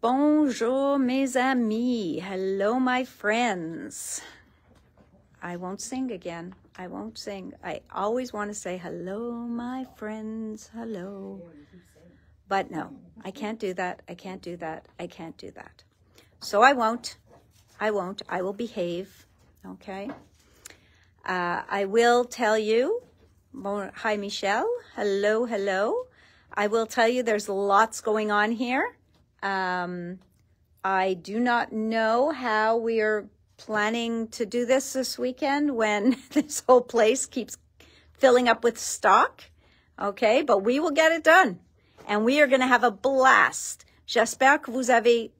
Bonjour, mes amis. Hello, my friends. I won't sing again. I won't sing. I always want to say hello, my friends. Hello. But no, I can't do that. I can't do that. I can't do that. So I won't. I won't. I will behave. Okay. Uh, I will tell you. Hi, Michelle. Hello, hello. I will tell you there's lots going on here. Um, I do not know how we are planning to do this this weekend when this whole place keeps filling up with stock. Okay, but we will get it done. And we are going to have a blast. J'espère que vous avez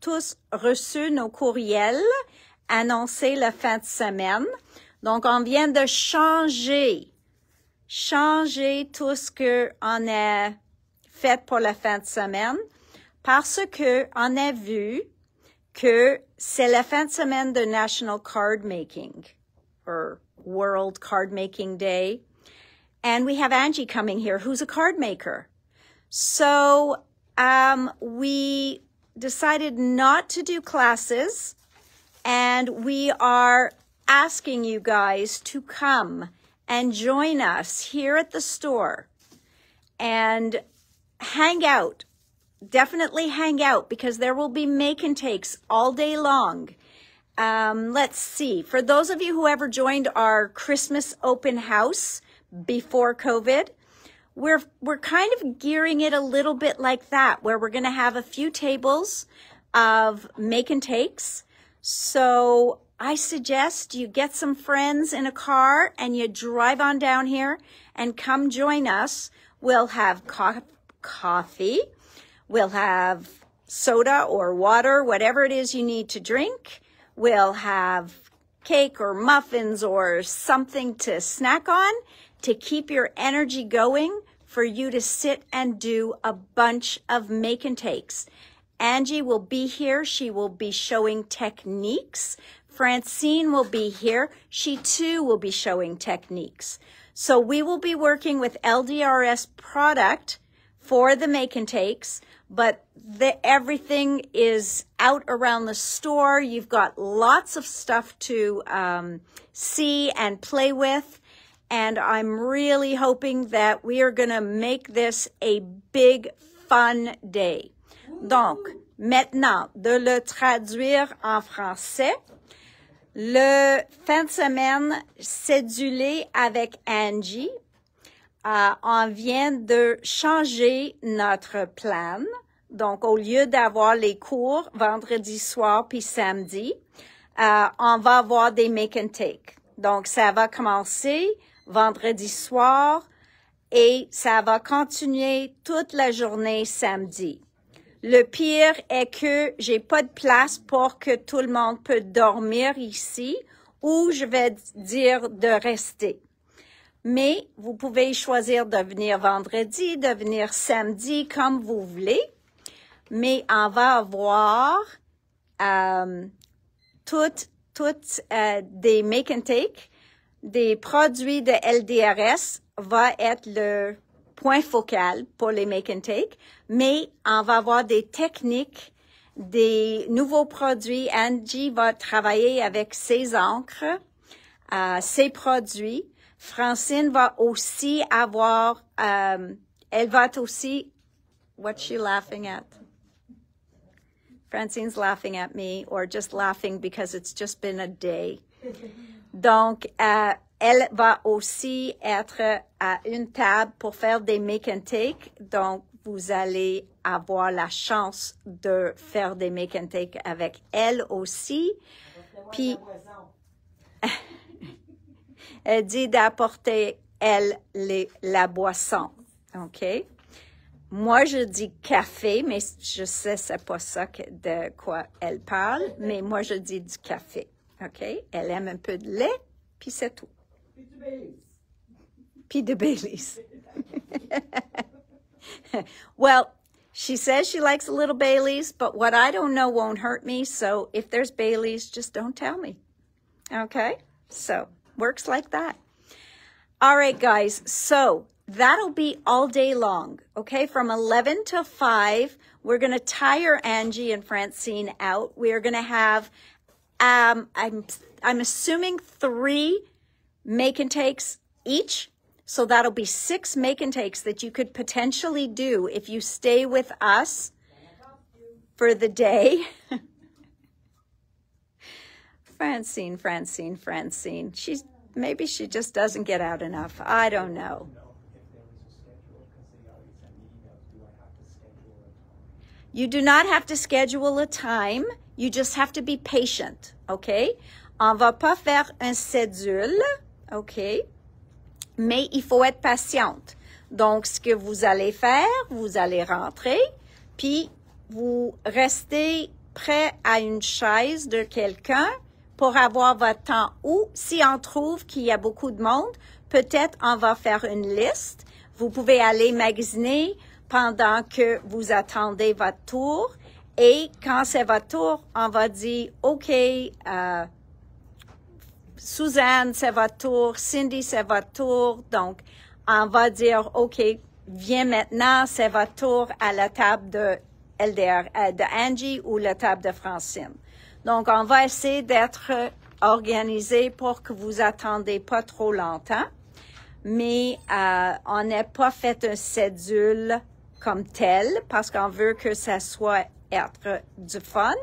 tous reçu nos courriels annoncés la fin de semaine. Donc, on vient de changer, changer tout ce qu'on a fait pour la fin de semaine parce que on a vu que c'est la fin de semaine de National Card Making or World Card Making Day. And we have Angie coming here, who's a card maker. So um, we decided not to do classes, and we are asking you guys to come and join us here at the store and hang out. Definitely hang out because there will be make and takes all day long. Um, let's see. For those of you who ever joined our Christmas open house before COVID, we're we're kind of gearing it a little bit like that, where we're going to have a few tables of make and takes. So I suggest you get some friends in a car and you drive on down here and come join us. We'll have co- coffee. We'll have soda or water, whatever it is you need to drink. We'll have cake or muffins or something to snack on to keep your energy going for you to sit and do a bunch of make and takes. Angie will be here. She will be showing techniques. Francine will be here. She too will be showing techniques. So we will be working with LDRS product for the make and takes, but the, everything is out around the store. You've got lots of stuff to um, see and play with. And I'm really hoping that we are going to make this a big fun day. Donc, maintenant, de le traduire en français. Le fin de semaine cédulé avec Angie, euh, on vient de changer notre plan. Donc, au lieu d'avoir les cours vendredi soir puis samedi, euh, on va avoir des make and take. Donc, ça va commencer vendredi soir et ça va continuer toute la journée samedi. Le pire est que j'ai pas de place pour que tout le monde peut dormir ici ou je vais dire de rester. Mais vous pouvez choisir de venir vendredi, de venir samedi, comme vous voulez. Mais on va avoir euh, toutes, toutes euh, des make and take des produits de LDRS va être le point focal pour les make and take, mais on va avoir des techniques, des nouveaux produits. Angie va travailler avec ses encres, euh, ses produits. Francine va aussi avoir, euh, elle va être aussi, what's she laughing at? Francine's laughing at me or just laughing because it's just been a day. Donc, euh, elle va aussi être à une table pour faire des make and take. Donc, vous allez avoir la chance de faire des make and take avec elle aussi. Puis, elle dit d'apporter, elle, la boisson. OK? Moi, je dis café, mais je sais c'est pas ça de quoi elle parle, mais moi, je dis du café. OK? Elle aime un peu de lait, puis c'est tout. Du Baileys. De Baileys. well, she says she likes a little Baileys, but what I don't know won't hurt me. So if there's Baileys, just don't tell me. Okay? So, works like that. All right, guys. So, that'll be all day long. Okay. From 11 to 5, we're going to tire Angie and Francine out. We are going to have, um, I'm, I'm assuming three make and takes each. So that'll be six make and takes that you could potentially do if you stay with us for the day. Francine, Francine, Francine. She's maybe she just doesn't get out enough. I don't know. You do not have to schedule a time. You just have to be patient. Okay? On va pas faire un cédule. OK? Mais il faut être patiente. Donc, ce que vous allez faire, vous allez rentrer, puis vous restez près à une chaise de quelqu'un pour avoir votre temps. Ou si on trouve qu'il y a beaucoup de monde, peut-être on va faire une liste. Vous pouvez aller magasiner pendant que vous attendez votre tour. Et quand c'est votre tour, on va dire, OK, euh, Suzanne, c'est votre tour. Cindy, c'est votre tour. Donc, on va dire, OK, viens maintenant, c'est votre tour à la table de LDR, euh, de Angie ou la table de Francine. Donc, on va essayer d'être organisé pour que vous attendez pas trop longtemps. Mais euh, on n'a pas fait un cédule comme tel parce qu'on veut que ça soit être du fun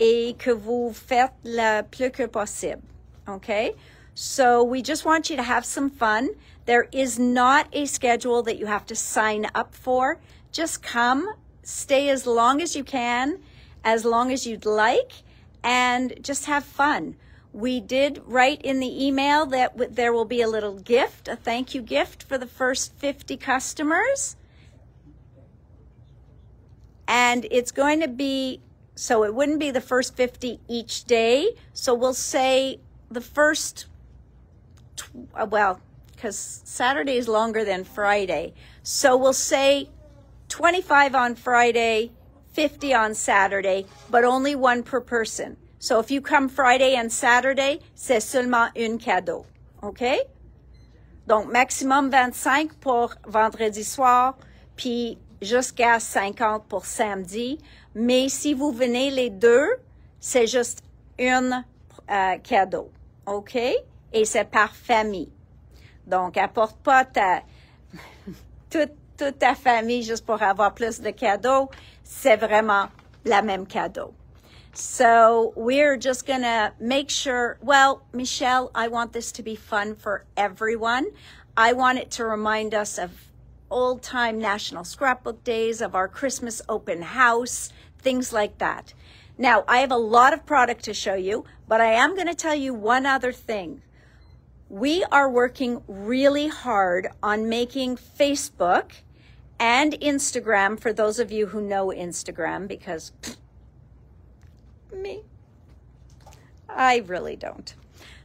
et que vous faites le plus que possible. Okay? So we just want you to have some fun. There is not a schedule that you have to sign up for. Just come, stay as long as you can, as long as you'd like, and just have fun. We did write in the email that there will be a little gift, a thank you gift for the first 50 customers. And it's going to be, so it wouldn't be the first 50 each day. So we'll say the first, uh, well, because Saturday is longer than Friday. So we'll say 25 on Friday, 50 on Saturday, but only one per person. So if you come Friday and Saturday, c'est seulement un cadeau. OK? Donc, maximum 25 pour vendredi soir, puis jusqu'à 50 pour samedi. Mais si vous venez les deux, c'est juste un euh, cadeau. OK? Et c'est par famille. Donc, apporte pas ta, toute, toute ta famille juste pour avoir plus de cadeaux. C'est vraiment la même cadeau. So we're just going to make sure, well, Michelle, I want this to be fun for everyone. I want it to remind us of old time National Scrapbook Days, of our Christmas open house, things like that. Now, I have a lot of product to show you, but I am going to tell you one other thing. We are working really hard on making Facebook and Instagram for those of you who know Instagram because me, I really don't.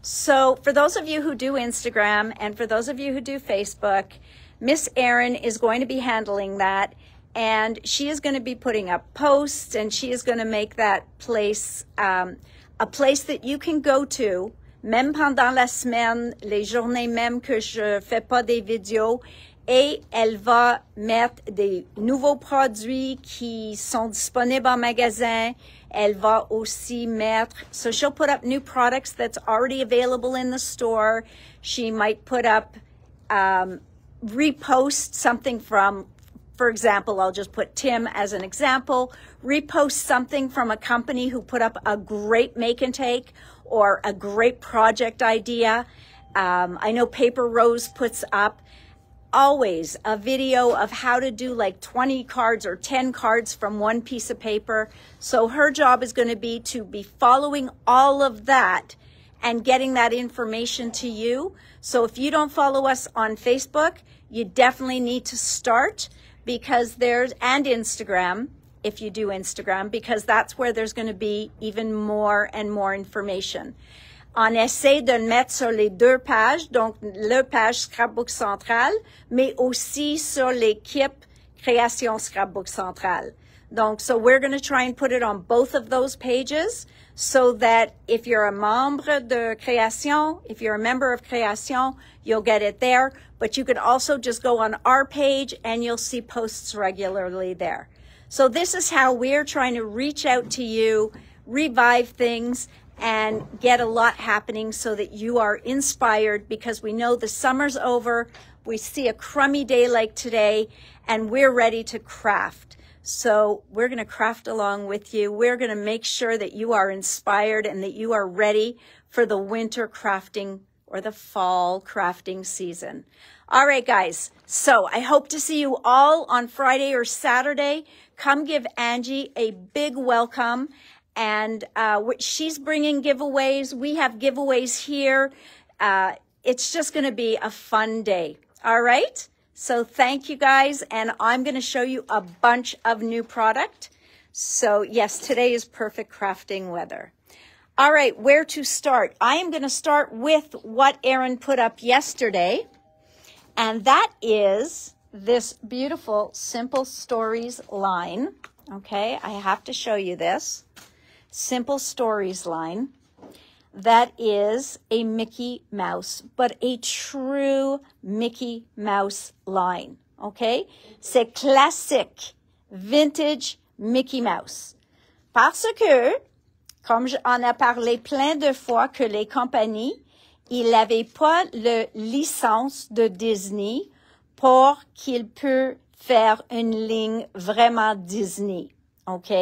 So, for those of you who do Instagram and for those of you who do Facebook, Miss Erin is going to be handling that and she is going to be putting up posts and she is going to make that place um, a place that you can go to même pendant la semaine les journées même que je fais pas des vidéos. Et elle va mettre des nouveaux produits qui sont disponibles en magasin. Elle va aussi mettre so she'll put up new products that's already available in the store. She might put up um, repost something from for example, I'll just put Tim as an example, repost something from a company who put up a great make and take or a great project idea. Um, I know Paper Rose puts up always a video of how to do like 20 cards or 10 cards from one piece of paper. So her job is going to be to be following all of that and getting that information to you. So if you don't follow us on Facebook, you definitely need to start because there's, and Instagram, if you do Instagram, because that's where there's going to be even more and more information. On essaie de le mettre sur les deux pages, donc le page Scrapbook Centrale, mais aussi sur l'équipe Création Scrapbook Centrale. Donc, so we're going to try and put it on both of those pages so that if you're a membre de création, if you're a member of création, you'll get it there. But you could also just go on our page and you'll see posts regularly there. So this is how we're trying to reach out to you, revive things, and get a lot happening so that you are inspired because we know the summer's over. We see a crummy day like today and we're ready to craft. So we're going to craft along with you. We're going to make sure that you are inspired and that you are ready for the winter crafting or the fall crafting season. All right, guys. So I hope to see you all on Friday or Saturday. Come give Angie a big welcome. And uh, she's bringing giveaways. We have giveaways here. Uh, it's just going to be a fun day. All right. So thank you guys. And I'm going to show you a bunch of new product. So yes, today is perfect crafting weather. All right, where to start? I am going to start with what Erin put up yesterday. And that is this beautiful Simple Stories line. Okay, I have to show you this. Simple Stories line that is a Mickey Mouse, but a true Mickey Mouse line. Okay? C'est classique, vintage Mickey Mouse. Parce que, comme on a parlé plein de fois que les compagnies, ils n'avaient pas le licence de Disney pour qu'ils puissent faire une ligne vraiment Disney. OK?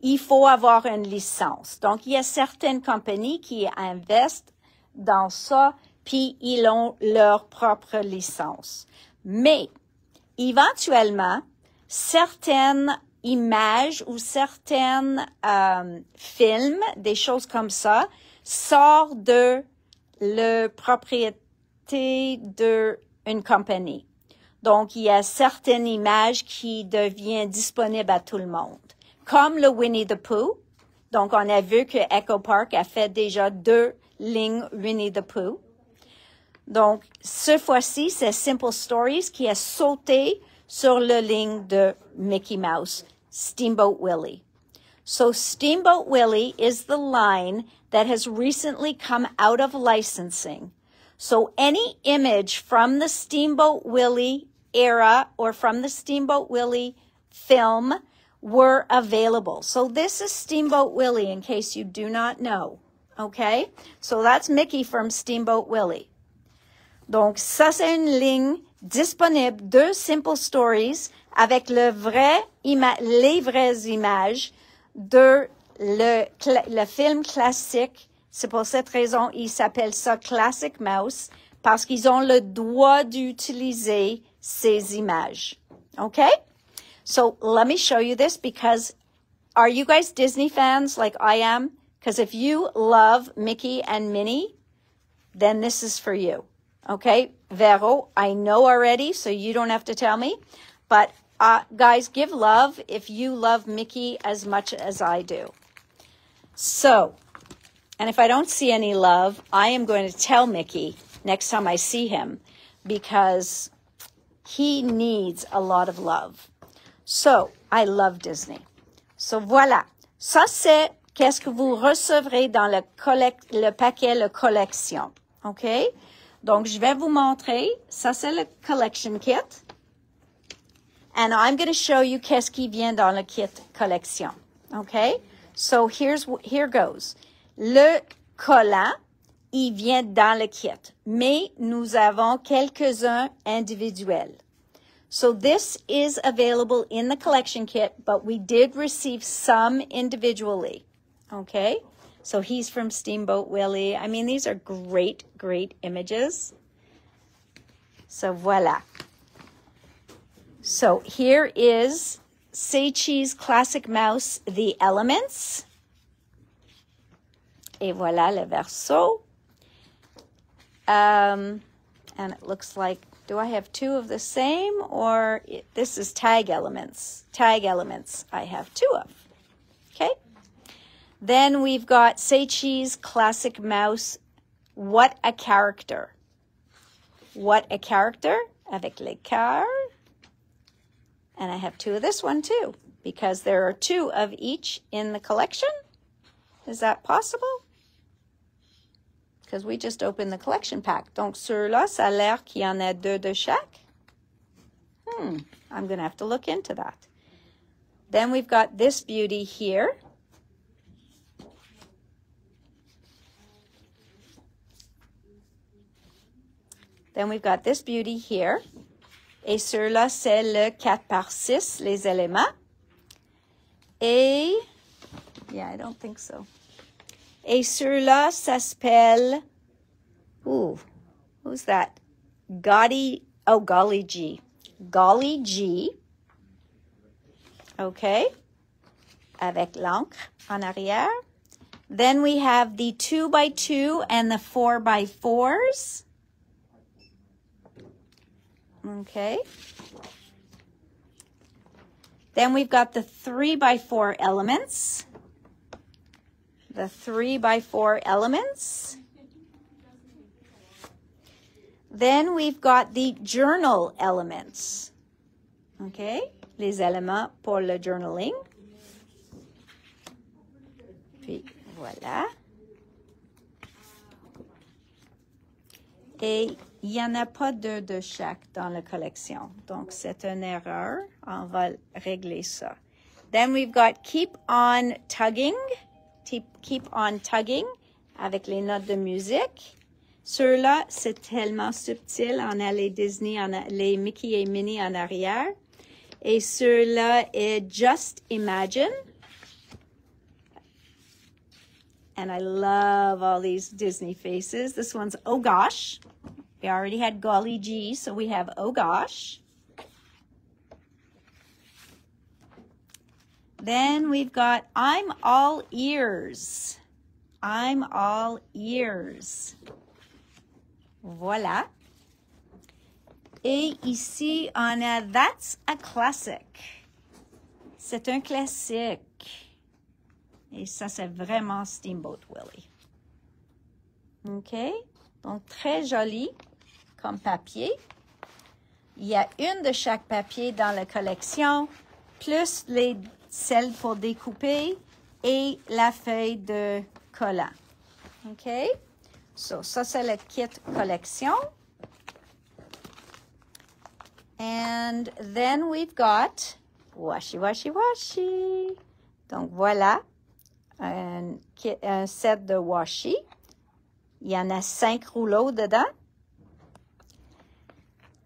Il faut avoir une licence. Donc, il y a certaines compagnies qui investissent dans ça, puis ils ont leur propre licence. Mais, éventuellement, certaines images ou certains euh, films, des choses comme ça, sortent de la propriété d'une compagnie. Donc, il y a certaines images qui deviennent disponibles à tout le monde comme le Winnie the Pooh. Donc, on a vu que Echo Park a fait déjà deux lignes Winnie the Pooh. Donc, ce fois-ci, c'est Simple Stories qui a sauté sur la ligne de Mickey Mouse, Steamboat Willie. So Steamboat Willie is the line that has recently come out of licensing. So any image from the Steamboat Willie era or from the Steamboat Willie film were available. So this is Steamboat Willie in case you do not know. Okay? So that's Mickey from Steamboat Willie. Donc ça c'est une ligne disponible de Simple Stories avec les vraies images de le, le film classique. C'est pour cette raison ils s'appellent ça Classic Mouse parce qu'ils ont le droit d'utiliser ces images. Okay? So let me show you this because are you guys Disney fans like I am? Because if you love Mickey and Minnie, then this is for you. Okay, Vero, I know already, so you don't have to tell me. But uh, guys, give love if you love Mickey as much as I do. So, and if I don't see any love, I am going to tell Mickey next time I see him because he needs a lot of love. So, I love Disney. So, voilà. Ça, c'est qu'est-ce que vous recevrez dans le, paquet, le collection. OK? Donc, je vais vous montrer. Ça, c'est le collection kit. And I'm going to show you qu'est-ce qui vient dans le kit collection. OK? So, here's, here goes. Le collant, il vient dans le kit. Mais nous avons quelques-uns individuels. So this is available in the collection kit, but we did receive some individually. Okay. So he's from Steamboat Willie. I mean, these are great, great images. So voila. So here is Seichi's Classic Mouse, The Elements. Et voilà le verso. Um, and it looks like do I have two of the same or this is tag elements? Tag elements I have two of. Okay. Then we've got Seichi's Classic Mouse, What a Character. What a Character avec. And I have two of this one too. because there are two of each in the collection. Is that possible? Because we just opened the collection pack. Donc, ceux-là, ça a l'air qu'il y en a deux de chaque. Hmm, I'm going to have to look into that. Then we've got this beauty here. Then we've got this beauty here. Et ceux-là, c'est le 4 par 6, les éléments. Et, yeah, I don't think so. Et ceux-là s'appelle, ooh, who's that? Gotti, oh, Golly G. Golly G. Okay. Avec l'encre en arrière. Then we have the 2 by 2 and the 4 by 4s. Okay. Then we've got the three by four elements. The three by four elements. Then we've got the journal elements. Okay, les éléments pour le journaling. Puis voilà. Et il n'y en a pas deux de chaque dans la collection. Donc, c'est une erreur. On va régler ça. Then we've got keep on tugging. Keep on tugging avec les notes de musique. Ceux-là, c'est tellement subtil. On a les Disney, on a les Mickey et Minnie en arrière. Et ceux-là est Just Imagine. And I love all these Disney faces. This one's Oh Gosh. We already had Golly G, so we have Oh Gosh. Then we've got I'm all ears. I'm all ears. Voilà. Et ici, on a That's a Classic. C'est un classique. Et ça, c'est vraiment Steamboat Willie. OK? Donc, très joli comme papier. Il y a une de chaque papier dans la collection, plus les celles pour découper et la feuille de collant. OK? So, ça, c'est le kit collection. And then we've got washi, washi, washi. Donc, voilà un, un set de washi. Il y en a cinq rouleaux dedans.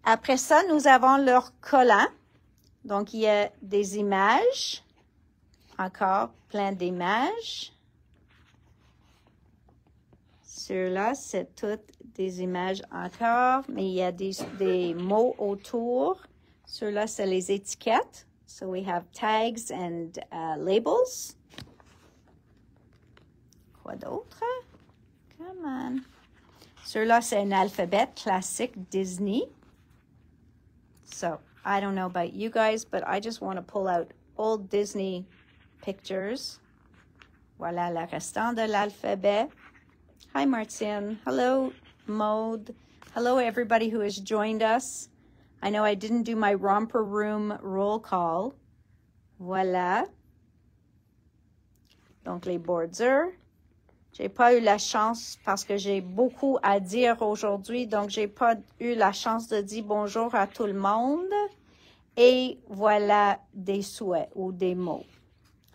Après ça, nous avons leur collant. Donc, il y a des images. Encore plein d'images. Ceux-là, c'est toutes des images encore, mais il y a des, des mots autour. Ceux-là, c'est les étiquettes. So we have tags and uh, labels. Quoi d'autre? Come on. Ceux-là, c'est un alphabet classique Disney. So, I don't know about you guys, but I just want to pull out old Disney pictures. Voilà le restant de l'alphabet. Hi, Martin. Hello, Maude. Hello, everybody who has joined us. I know I didn't do my romper room roll call. Voilà. Donc, les boards are. J'ai pas eu la chance parce que j'ai beaucoup à dire aujourd'hui, donc j'ai pas eu la chance de dire bonjour à tout le monde. Et voilà des souhaits ou des mots.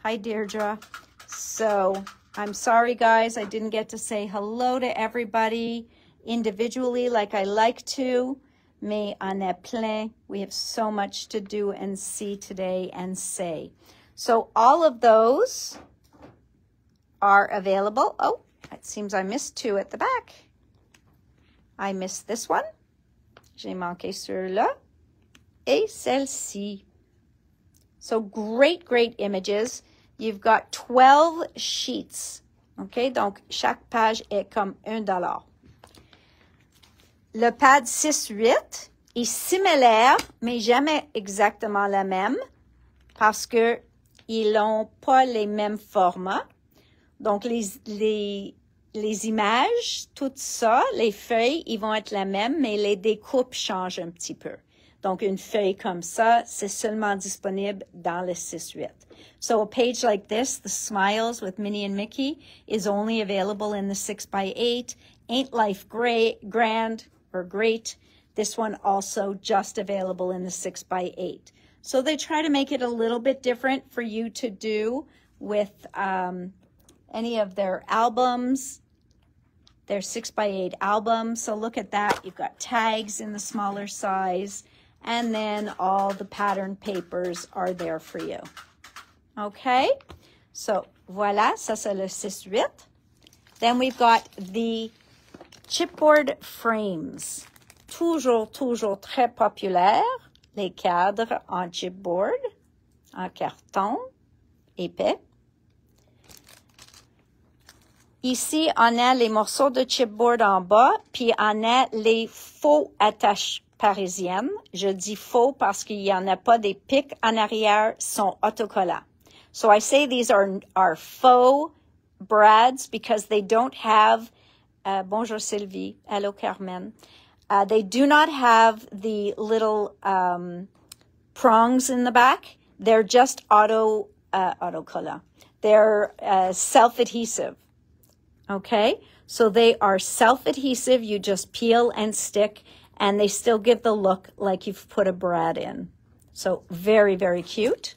Hi, Deirdre. So, I'm sorry, guys. I didn't get to say hello to everybody individually like I like to. Mais on est plein. We have so much to do and see today and say. So all of those are available. Oh, it seems I missed two at the back. I missed this one. J'ai manqué celui-là. Et celle-ci. So great, great images. You've got 12 sheets. OK? Donc, chaque page est comme un dollar. Le pad 6-8 est similaire, mais jamais exactement la même parce que ils n'ont pas les mêmes formats. Donc, les, les, les images, tout ça, les feuilles, ils vont être les mêmes, mais les découpes changent un petit peu. Donc, une feuille comme ça, c'est seulement disponible dans le 6-8. So a page like this, the smiles with Minnie and Mickey, is only available in the 6 by 8 Ain't Life Great, Grand or Great. This one also just available in the 6 by 8 So they try to make it a little bit different for you to do with um, any of their albums, their 6 by 8 albums. So look at that. You've got tags in the smaller size. And then all the pattern papers are there for you. Okay, so voilà, ça c'est le 6-8. Then we've got the chipboard frames. Toujours, toujours très populaire. Les cadres en chipboard, en carton épais. Ici, on a les morceaux de chipboard en bas, puis on a les faux attaches parisiennes. Je dis faux parce qu'il n'y en a pas des pics en arrière, sont autocollants. So I say these are, are faux brads because they don't have, uh, bonjour Sylvie, hello Carmen. Uh, they do not have the little um, prongs in the back. They're just auto, uh, autocollant. They're uh, self-adhesive. Okay, so they are self-adhesive. You just peel and stick, and they still give the look like you've put a brad in. So very, very cute.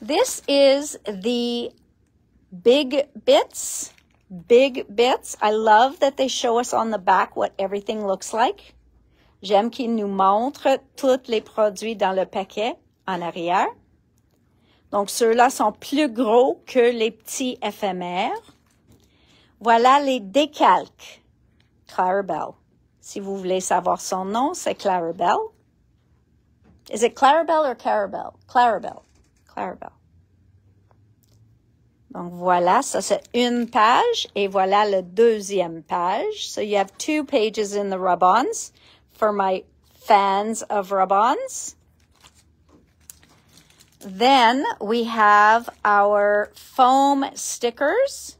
This is the big bits, big bits. I love that they show us on the back what everything looks like. J'aime qu'ils nous montrent tous les produits dans le paquet en arrière. Donc, ceux-là sont plus gros que les petits éphémères. Voilà les décalques. Clarabelle. Si vous voulez savoir son nom, c'est Clarabelle. Is it Clarabelle or Carabelle? Clarabelle. Clarabelle. Donc voilà, ça c'est une page et voilà le deuxième page. So you have two pages in the rub-ons for my fans of rub-ons. Then we have our foam stickers,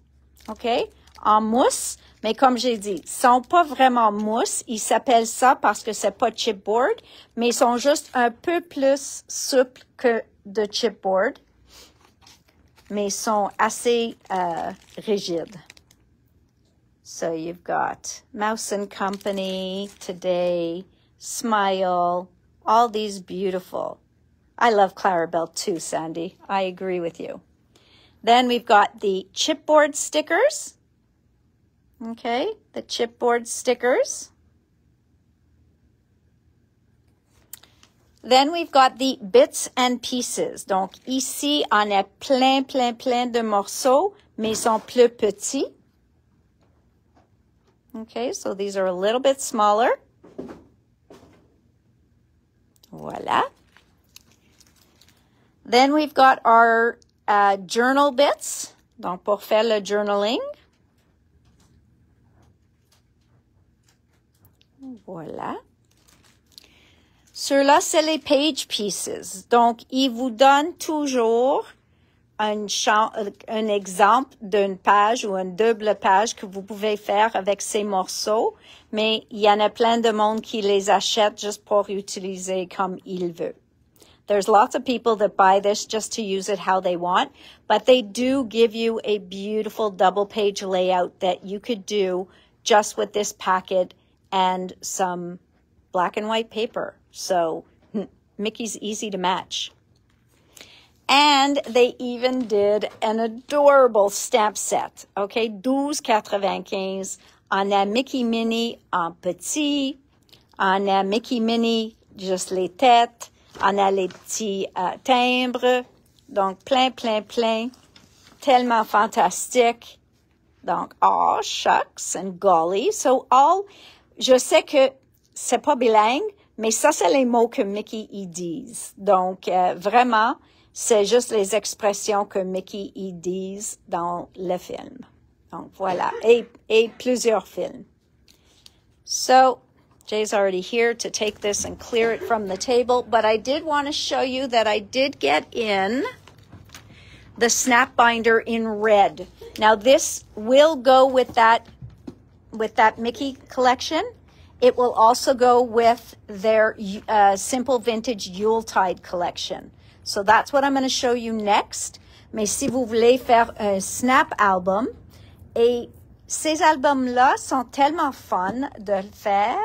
okay, en mousse. Mais comme j'ai dit, ils sont pas vraiment mousse. Ils s'appellent ça parce que c'est pas chipboard, mais ils sont juste un peu plus souples que de chipboard, mais ils sont assez uh, rigides. So you've got Mouse and Company, Today, Smile, all these beautiful. I love Clarabelle too, Sandy. I agree with you. Then we've got the chipboard stickers. Okay, the chipboard stickers. Then we've got the bits and pieces. Donc ici, on a plein, plein, plein de morceaux, mais ils sont plus petits. Okay, so these are a little bit smaller. Voila. Then we've got our uh, journal bits. Donc pour faire le journaling. Voilà. Ceux-là, c'est les page pieces. Donc, il vous donne toujours un, un exemple d'une page ou une double page que vous pouvez faire avec ces morceaux, mais il y en a plein de monde qui les achète juste pour utiliser comme il veut. There's lots of people that buy this just to use it how they want, but they do give you a beautiful double page layout that you could do just with this packet and some black and white paper. So Mickey's easy to match. And they even did an adorable stamp set. Okay, 12,95. On a Mickey Minnie en petit. On a Mickey Minnie, juste les têtes. On a les petits uh, timbres. Donc, plein, plein, plein. Tellement fantastique. Donc, oh, shucks and golly. So, all, je sais que c'est pas bilingue, mais ça, c'est les mots que Mickey y. Donc, euh, vraiment, c'est juste les expressions que Mickey y dans le film. Donc, voilà. Et, et plusieurs films. So, Jay's already here to take this and clear it from the table, but I did want to show you that I did get in the snap binder in red. Now this will go with that with that Mickey collection It will also go with their uh, Simple Vintage Yuletide collection. So that's what I'm going to show you next. Mais si vous voulez faire un snap album, et ces albums-là sont tellement fun de faire,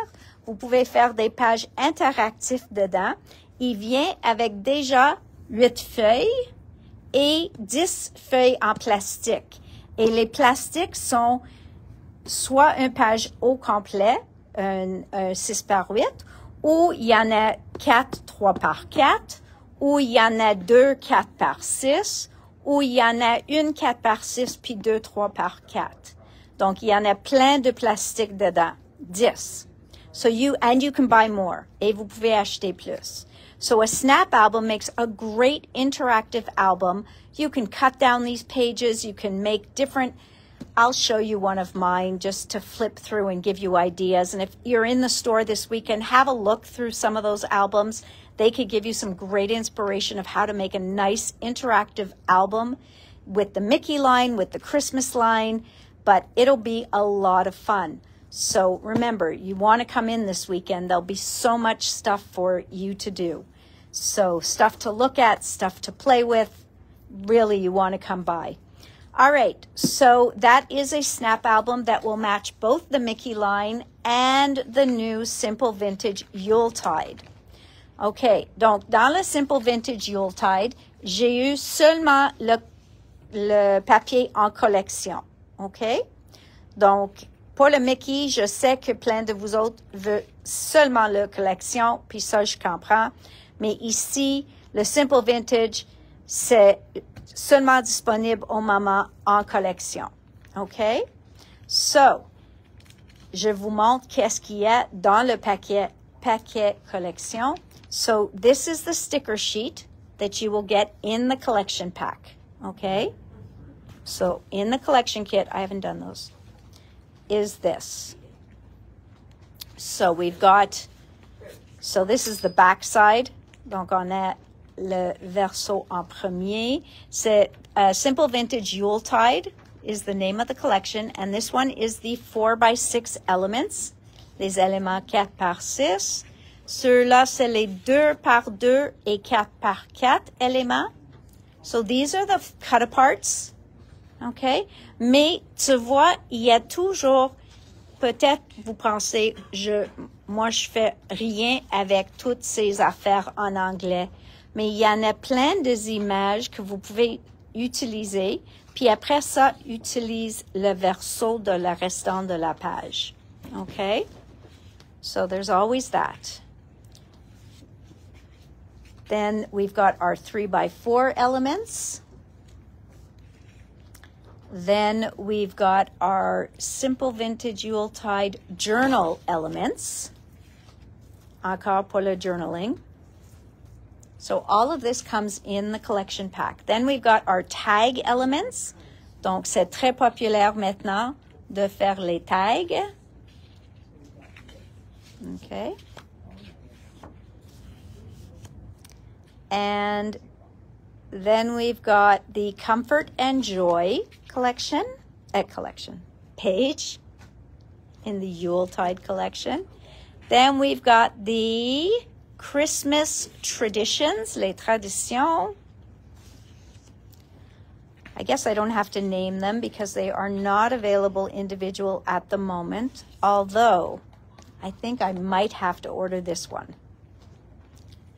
vous pouvez faire des pages interactives dedans. Il vient avec déjà 8 feuilles et 10 feuilles en plastique. Et les plastiques sont soit une page au complet, un, 6 par 8, ou il y en a 4 3 par 4, ou il y en a 2 4 par 6, ou il y en a une 4 par 6 puis 2 3 par 4. Donc il y en a plein de plastique dedans, 10. So you and you can buy more et vous pouvez acheter plus. So a snap album makes a great interactive album. You can cut down these pages, you can make different I'll show you one of mine just to flip through and give you ideas. And if you're in the store this weekend, have a look through some of those albums. They could give you some great inspiration of how to make a nice interactive album with the Mickey line, with the Christmas line, but it'll be a lot of fun. So remember, you want to come in this weekend. There'll be so much stuff for you to do. So, stuff to look at, stuff to play with. Really, you want to come by. All right, so that is a snap album that will match both the Mickey line and the new Simple Vintage Yuletide. OK, donc dans le Simple Vintage Yuletide, j'ai eu seulement le, le papier en collection. OK? Donc, pour le Mickey, je sais que plein de vous autres veulent seulement la collection, puis ça, je comprends. Mais ici, le Simple Vintage, c'est seulement disponible au moment en collection. OK? So, je vous montre qu'est-ce qu'il y a dans le paquet, paquet collection. So, this is the sticker sheet that you will get in the collection pack. Okay? So, in the collection kit, I haven't done those, is this. So, we've got, so this is the back side. Donc, on a le verso en premier. C'est uh, Simple Vintage Yuletide is the name of the collection. And this one is the 4 by 6 elements. Les éléments 4 par 6. Ceux-là, c'est les 2 par 2 et 4 par 4 éléments. So these are the cut aparts. OK? Mais tu vois, il y a toujours, peut-être vous pensez, moi, je fais rien avec toutes ces affaires en anglais mais il y en a plein des images que vous pouvez utiliser. Puis après ça, utilise le verso de la restant de la page. Okay? So there's always that. Then we've got our three by four elements. Then we've got our simple vintage Yuletide journal elements. Encore pour le journaling. So all of this comes in the collection pack. Then we've got our tag elements. Donc, c'est très populaire maintenant de faire les tags. Okay. And then we've got the Comfort and Joy collection, a collection page in the Yuletide collection. Then we've got the Christmas traditions, les traditions. I guess I don't have to name them because they are not available individual at the moment, although I think I might have to order this one.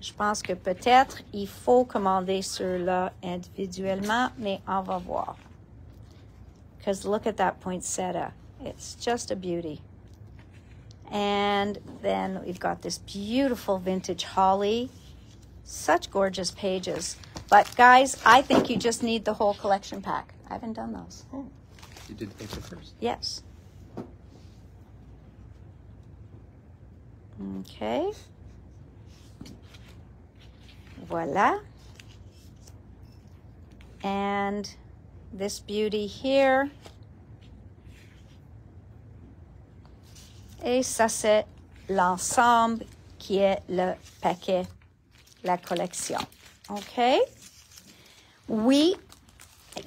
Je pense que peut-être il faut commander ceux-là individuellement, mais on va voir. Because look at that poinsettia. It's just a beauty. And then we've got this beautiful vintage holly. Such gorgeous pages. But guys, I think you just need the whole collection pack. I haven't done those. Oh, you did the picture first? Yes. Okay. Voila. And this beauty here Et ça, c'est l'ensemble qui est le paquet, la collection. Okay? We,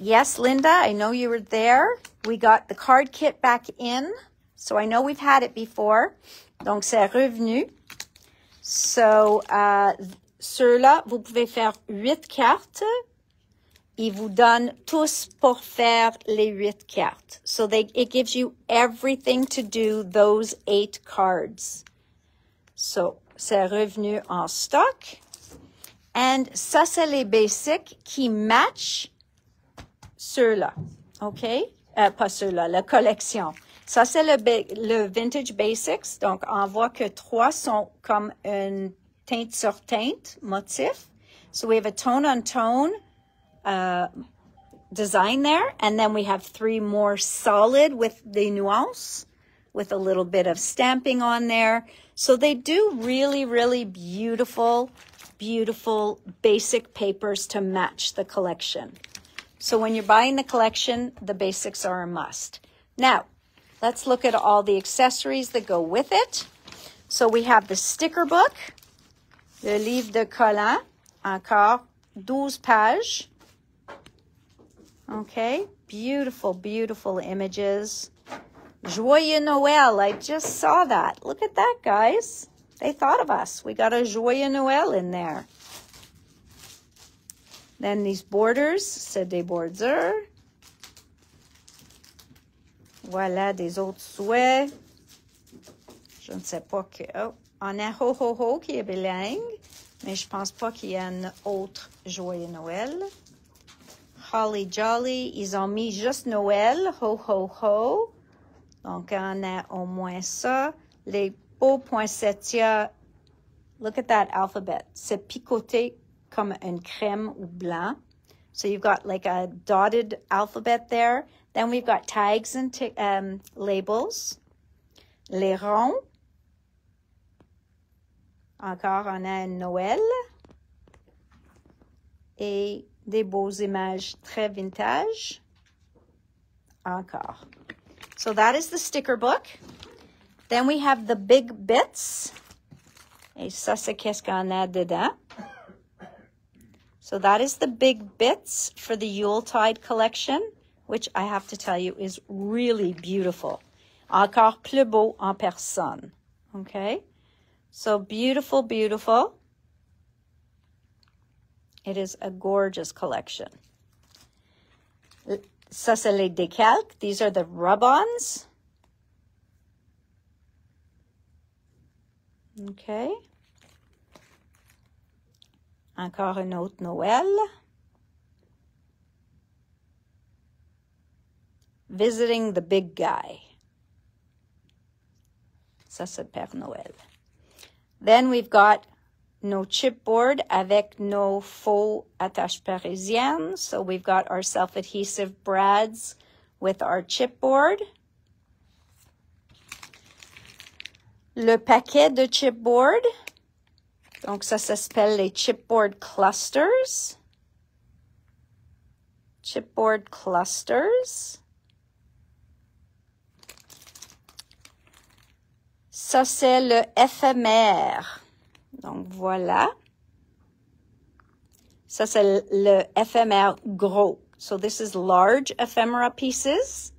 yes, Linda, I know you were there. We got the card kit back in. So I know we've had it before. Donc, c'est revenu. So, uh, ceux-là, vous pouvez faire huit cartes. Ils vous donnent tous pour faire les huit cartes. So, they, it gives you everything to do those eight cards. So, c'est revenu en stock. And ça, c'est les basics qui matchent ceux-là. OK? Euh, pas ceux-là, la collection. Ça, c'est le, le Vintage Basics. Donc, on voit que trois sont comme une teinte sur teinte, motif. So we have a tone on tone design there. And then we have three more solid with the nuance, with a little bit of stamping on there. So they do really, really beautiful, beautiful basic papers to match the collection. So when you're buying the collection, the basics are a must. Now, let's look at all the accessories that go with it. So we have the sticker book, le livre de collant, encore 12 pages. Okay, beautiful, beautiful images. Joyeux Noël, I just saw that. Look at that, guys. They thought of us. We got a Joyeux Noël in there. Then these borders, c'est des bordures. Voilà des autres souhaits. Je ne sais pas que... Oh, on a Ho Ho Ho qui est bilingue, mais je pense pas qu'il y a un autre Joyeux Noël. Holly Jolly, ils ont mis juste Noël, Ho Ho Ho. Donc, on a au moins ça. Les beaux poinsettias, look at that alphabet. C'est picoté comme une crème ou blanc. So you've got like a dotted alphabet there. Then we've got tags and um, labels. Les ronds. Encore, on a Noël. Et des beaux images très vintage. Encore. So that is the sticker book. Then we have the big bits. Et ça, c'est qu'est-ce qu'on a dedans. So that is the big bits for the Yuletide collection, which I have to tell you is really beautiful. Encore plus beau en personne. Okay? So beautiful, beautiful. It is a gorgeous collection. Ça, c'est les décalques. These are the rub-ons. Okay. Encore une autre Noël. Visiting the big guy. Ça, c'est Père Noël. Then we've got nos chipboard avec nos faux attaches parisiennes. So we've got our self-adhesive brads with our chipboard. Le paquet de chipboard. Donc ça, ça s'appelle les chipboard clusters. Chipboard clusters. Ça, c'est le éphémère. Donc voilà. Ça, c'est le éphémère gros. So this is large ephemera pieces.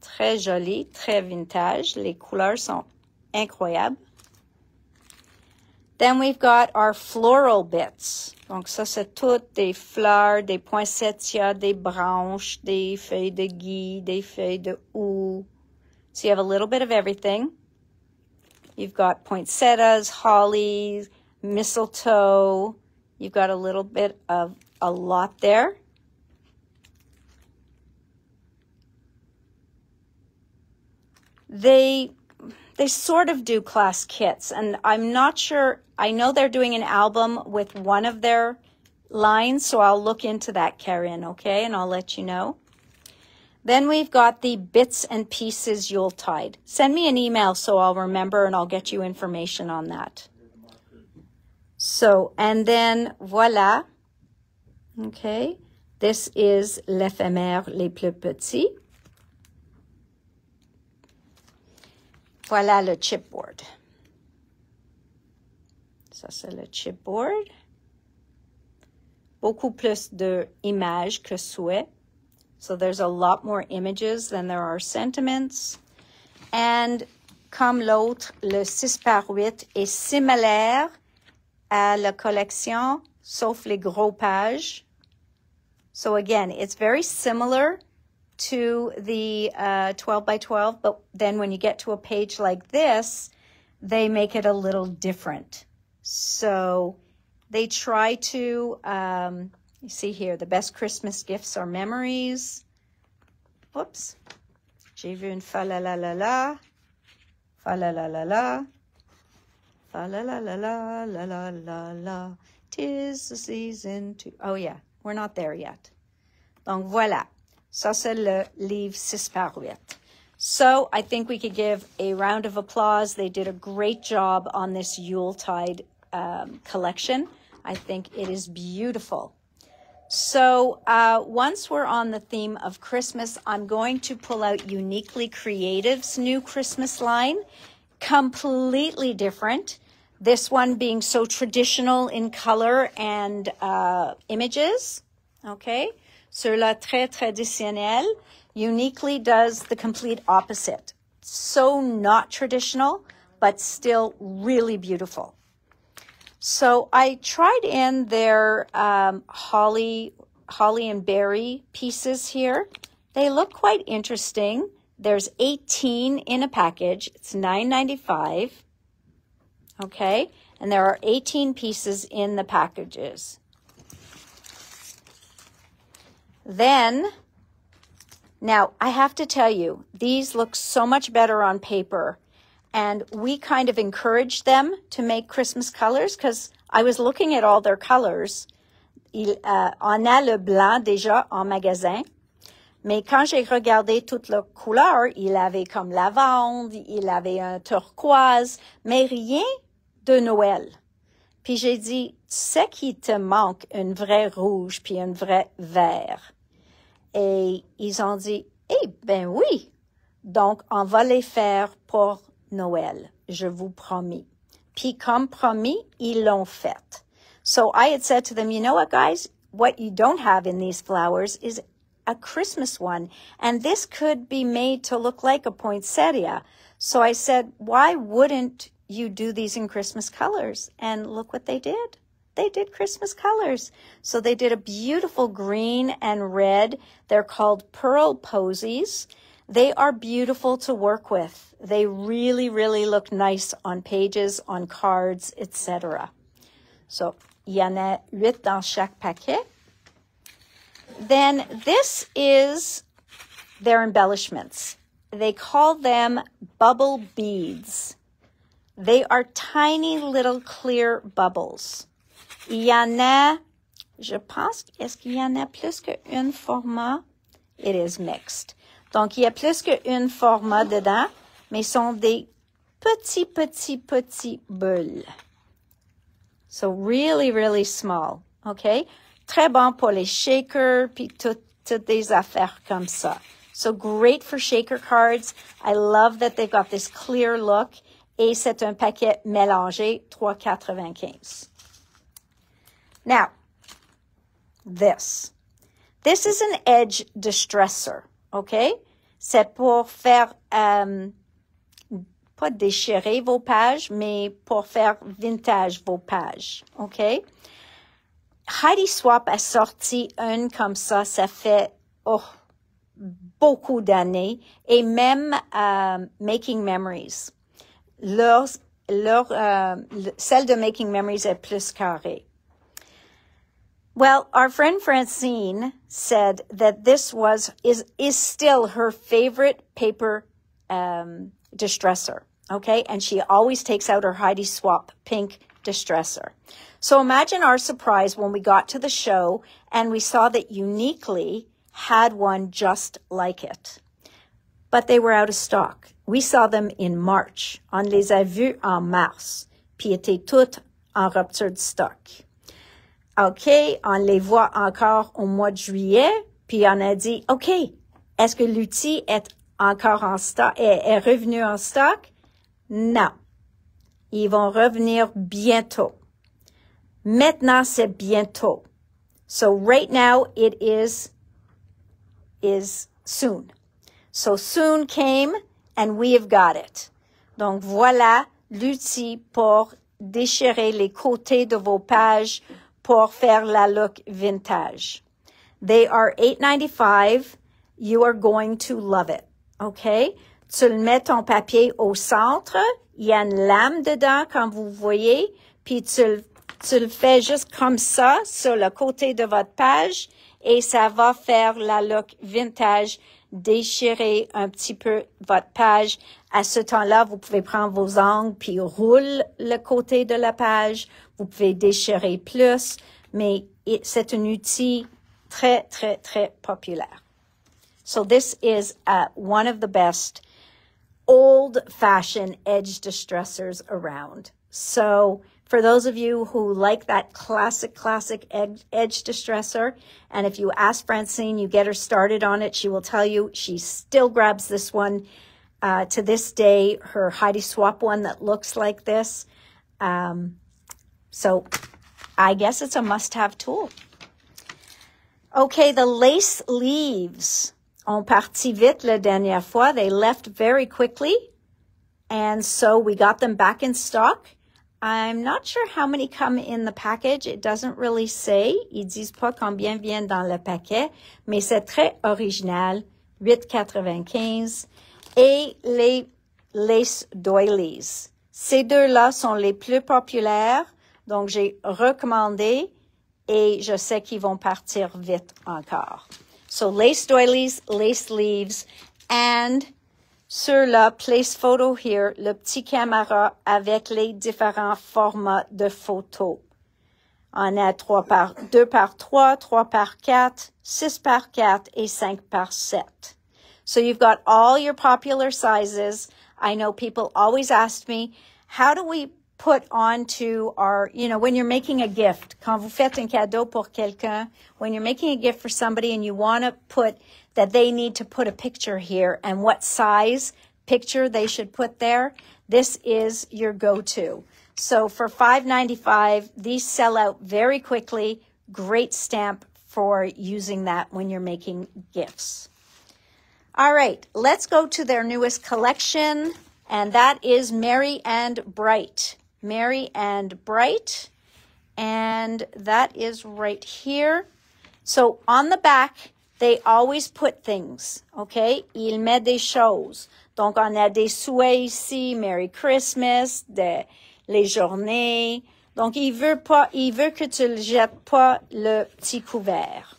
Très joli, très vintage. Les couleurs sont incroyables. Then we've got our floral bits. Donc ça, c'est toutes des fleurs, des poinsettias, des branches, des feuilles de gui, des feuilles de houx. So you have a little bit of everything. You've got poinsettias, holly, mistletoe. You've got a little bit of a lot there. They they sort of do class kits and I'm not sure I know they're doing an album with one of their lines, so I'll look into that, Karen, okay? And I'll let you know. Then we've got the bits and pieces Yuletide. Send me an email so I'll remember and I'll get you information on that. So, and then voila. Okay. This is l'éphémère les plus petits. Voilà le chipboard. Ça, c'est le chipboard. Beaucoup plus de images que souhait. So there's a lot more images than there are sentiments. And comme l'autre, le 6 par 8 est similaire à la collection, sauf les gros pages. So again, it's very similar to the uh, 12 by 12, but then when you get to a page like this, they make it a little different. So they try to, um, you see here, the best Christmas gifts are memories. Whoops. J'ai vu une fa la la la la. Fa la la la la. Fa la la la la la la la la. Tis the season to. Oh yeah, we're not there yet. Donc voilà. Ça c'est le livre 6 par 8. So I think we could give a round of applause. They did a great job on this Yuletide um, collection. I think it is beautiful. So uh, once we're on the theme of Christmas, I'm going to pull out Uniquely Creative's new Christmas line, completely different. This one being so traditional in color and uh, images. Okay. Cela très traditionnel. Uniquely does the complete opposite. So not traditional, but still really beautiful. So I tried in their um, holly, holly and berry pieces here. They look quite interesting. There's 18 in a package. It's 9.95. Okay, and there are 18 pieces in the packages. Then, now I have to tell you, these look so much better on paper and we kind of encouraged them to make Christmas colors because I was looking at all their colors. Il, euh, on a le blanc déjà en magasin. Mais quand j'ai regardé toutes leurs couleurs, il avait comme lavande, il avait un turquoise, mais rien de Noël. Puis j'ai dit, c'est qui te manque une vraie rouge puis un vrai vert. Et ils ont dit, eh ben oui. Donc, on va les faire pour Noël, je vous promis. Puis comme promis, ils l'ont fait. So I had said to them, you know what, guys? What you don't have in these flowers is a Christmas one. And this could be made to look like a poinsettia. So I said, why wouldn't you do these in Christmas colors? And look what they did. They did Christmas colors. So they did a beautiful green and red. They're called pearl posies. They are beautiful to work with. They really, really look nice on pages, on cards, etc. So, il y en a huit dans chaque paquet. Then this is their embellishments. They call them bubble beads. They are tiny little clear bubbles. Il y en a, je pense, est-ce qu'il y en a plus qu'un format? It is mixed. Donc, il y a plus qu'un format dedans, mais sont des petits, petits, petits bulles. So, really, really small. OK? Très bon pour les shakers, puis toutes, toutes des affaires comme ça. So, great for shaker cards. I love that they've got this clear look. Et c'est un paquet mélangé, 3,95. Now, this. This is an edge distresser, okay? C'est pour faire, euh, pas déchirer vos pages, mais pour faire vintage vos pages, ok? Heidi Swap a sorti une comme ça, ça fait, oh, beaucoup d'années, et même euh, Making Memories. Leur, leur, euh, celle de Making Memories est plus carrée. Well, our friend Francine said that this was is is still her favorite paper um, distresser. Okay, and she always takes out her Heidi Swapp pink distresser. So imagine our surprise when we got to the show and we saw that Uniquely had one just like it. But they were out of stock. We saw them in March. On les a vus en mars. Puis étaient toutes en rupture de stock. OK, on les voit encore au mois de juillet, puis on a dit, OK, est-ce que l'outil est encore en stock, est, est revenu en stock? Non. Ils vont revenir bientôt. Maintenant, c'est bientôt. So right now it is, is soon. So soon came and we have got it. Donc voilà l'outil pour déchirer les côtés de vos pages pour faire la look vintage. They are $8.95. You are going to love it. OK? Tu le mets ton papier au centre. Il y a une lame dedans, comme vous voyez. Puis tu, le- tu le fais juste comme ça sur le côté de votre page et ça va faire la look vintage, déchirer un petit peu votre page. À ce temps-là, vous pouvez prendre vos angles puis roule le côté de la page. Vous pouvez déchirer plus, mais c'est un outil très, très, très populaire. So this is uh, one of the best old-fashioned edge distressors around. So for those of you who like that classic, classic edge, edge distressor, and if you ask Francine, you get her started on it, she will tell you she still grabs this one uh, to this day, her Heidi Swapp one that looks like this. Um, so I guess it's a must-have tool. Okay, the lace leaves ont parti vite la dernière fois. They left very quickly. And so we got them back in stock. I'm not sure how many come in the package. It doesn't really say. Ils disent pas combien viennent dans le paquet, mais c'est très original. 8,95. Et les lace doilies. Ces deux-là sont les plus populaires. Donc, j'ai recommandé et je sais qu'ils vont partir vite encore. So lace doilies, lace sleeves, and sur la place photo here, le petit caméra avec les différents formats de photos. On a 3 par 2 par 3, 3 par 4, 6 par 4 et 5 par 7. So you've got all your popular sizes. I know people always ask me, how do we put onto our, you know, when you're making a gift, quand vous faites un cadeau pour quelqu'un, when you're making a gift for somebody and you want to put that they need to put a picture here and what size picture they should put there, this is your go-to. So for $5.95, these sell out very quickly. Great stamp for using that when you're making gifts. All right, let's go to their newest collection, and that is Merry and Bright. Merry and Bright, and that is right here. So on the back, they always put things, okay? Il met des choses. Donc, on a des souhaits ici, Merry Christmas, des, les journées. Donc, il veut pas, il veut que tu le jettes pas le petit couvert.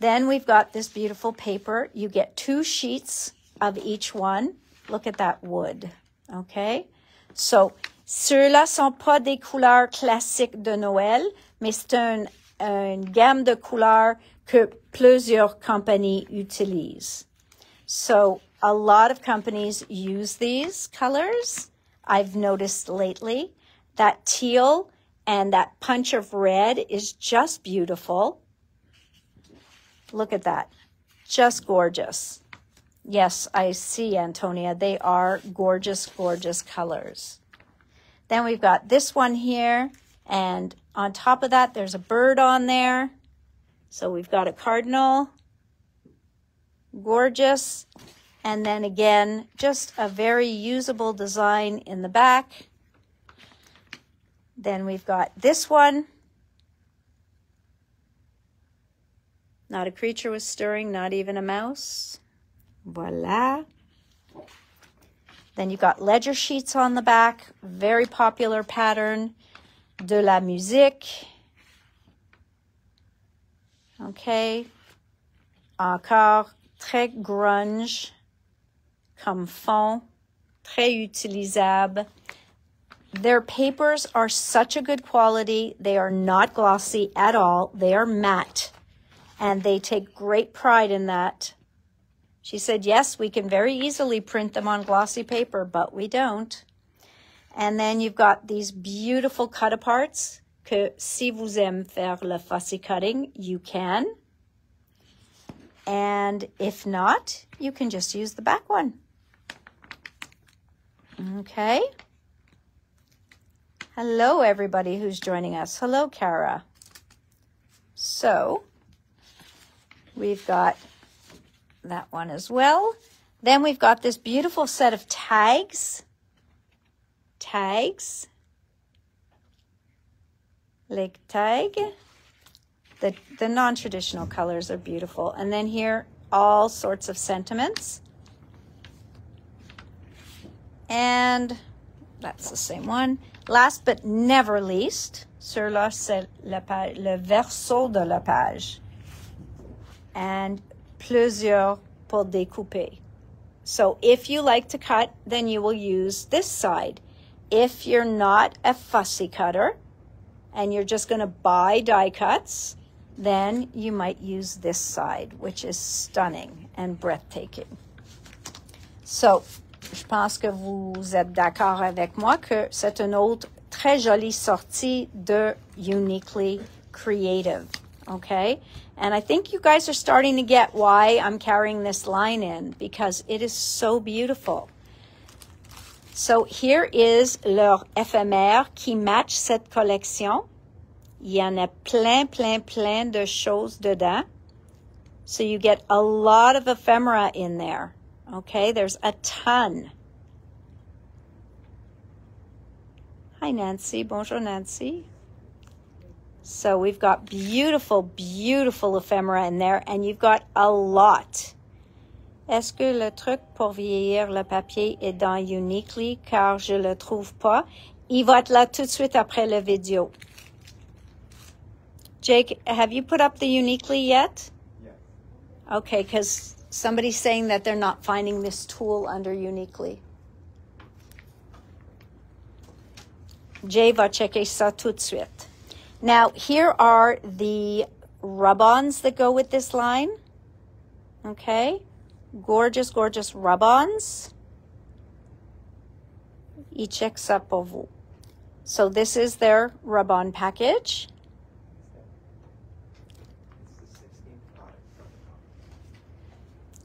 Then we've got this beautiful paper. You get two sheets of each one. Look at that wood. Okay? So, ceux-là sont pas des couleurs classiques de Noël, mais c'est un, une gamme de couleurs que plusieurs compagnies utilisent. So, a lot of companies use these colors. I've noticed lately that teal and that punch of red is just beautiful. Look at that. Just gorgeous. Yes, I see, Antonia. They are gorgeous, gorgeous colors. Then we've got this one here. And on top of that, there's a bird on there. So we've got a cardinal. Gorgeous. And then again, just a very usable design in the back. Then we've got this one. Not a creature was stirring, not even a mouse. Voila. Then you've got ledger sheets on the back, very popular pattern. De la musique. Okay. Encore très grunge comme fond, très utilisable. Their papers are such a good quality. They are not glossy at all. They are matte and they take great pride in that. She said, yes, we can very easily print them on glossy paper, but we don't. And then you've got these beautiful cut aparts que si vous aimez faire le fussy cutting, you can. And if not, you can just use the back one. Okay. Hello, everybody who's joining us. Hello, Kara. So, we've got that one as well. Then we've got this beautiful set of tags. Tags. Lake tag. The, the non-traditional colors are beautiful. And then here, all sorts of sentiments. And that's the same one. Last but never least, sur là, c'est le, le verso de la page. And plusieurs pour découper. So if you like to cut, then you will use this side. If you're not a fussy cutter and you're just going to buy die cuts, then you might use this side, which is stunning and breathtaking. So, je pense que vous êtes d'accord avec moi que c'est une autre très jolie sortie de Uniquely Creative. Okay? And I think you guys are starting to get why I'm carrying this line in because it is so beautiful. So here is leur éphémère qui match cette collection. Il y en a plein, plein, plein de choses dedans. So you get a lot of ephemera in there. Okay, there's a ton. Hi, Nancy. Bonjour, Nancy. So we've got beautiful, beautiful ephemera in there, and you've got a lot. Est-ce que le truc pour vieillir le papier est dans Uniquely, car je le trouve pas? Il va être là tout de suite après la vidéo. Jake, have you put up the Uniquely yet? Yes. Okay, because somebody's saying that they're not finding this tool under Uniquely. Jay va checker ça tout de suite. Now, here are the rub-ons that go with this line. Okay? Gorgeous, gorgeous rub-ons. Ça pour vous. So this is their rub-on package.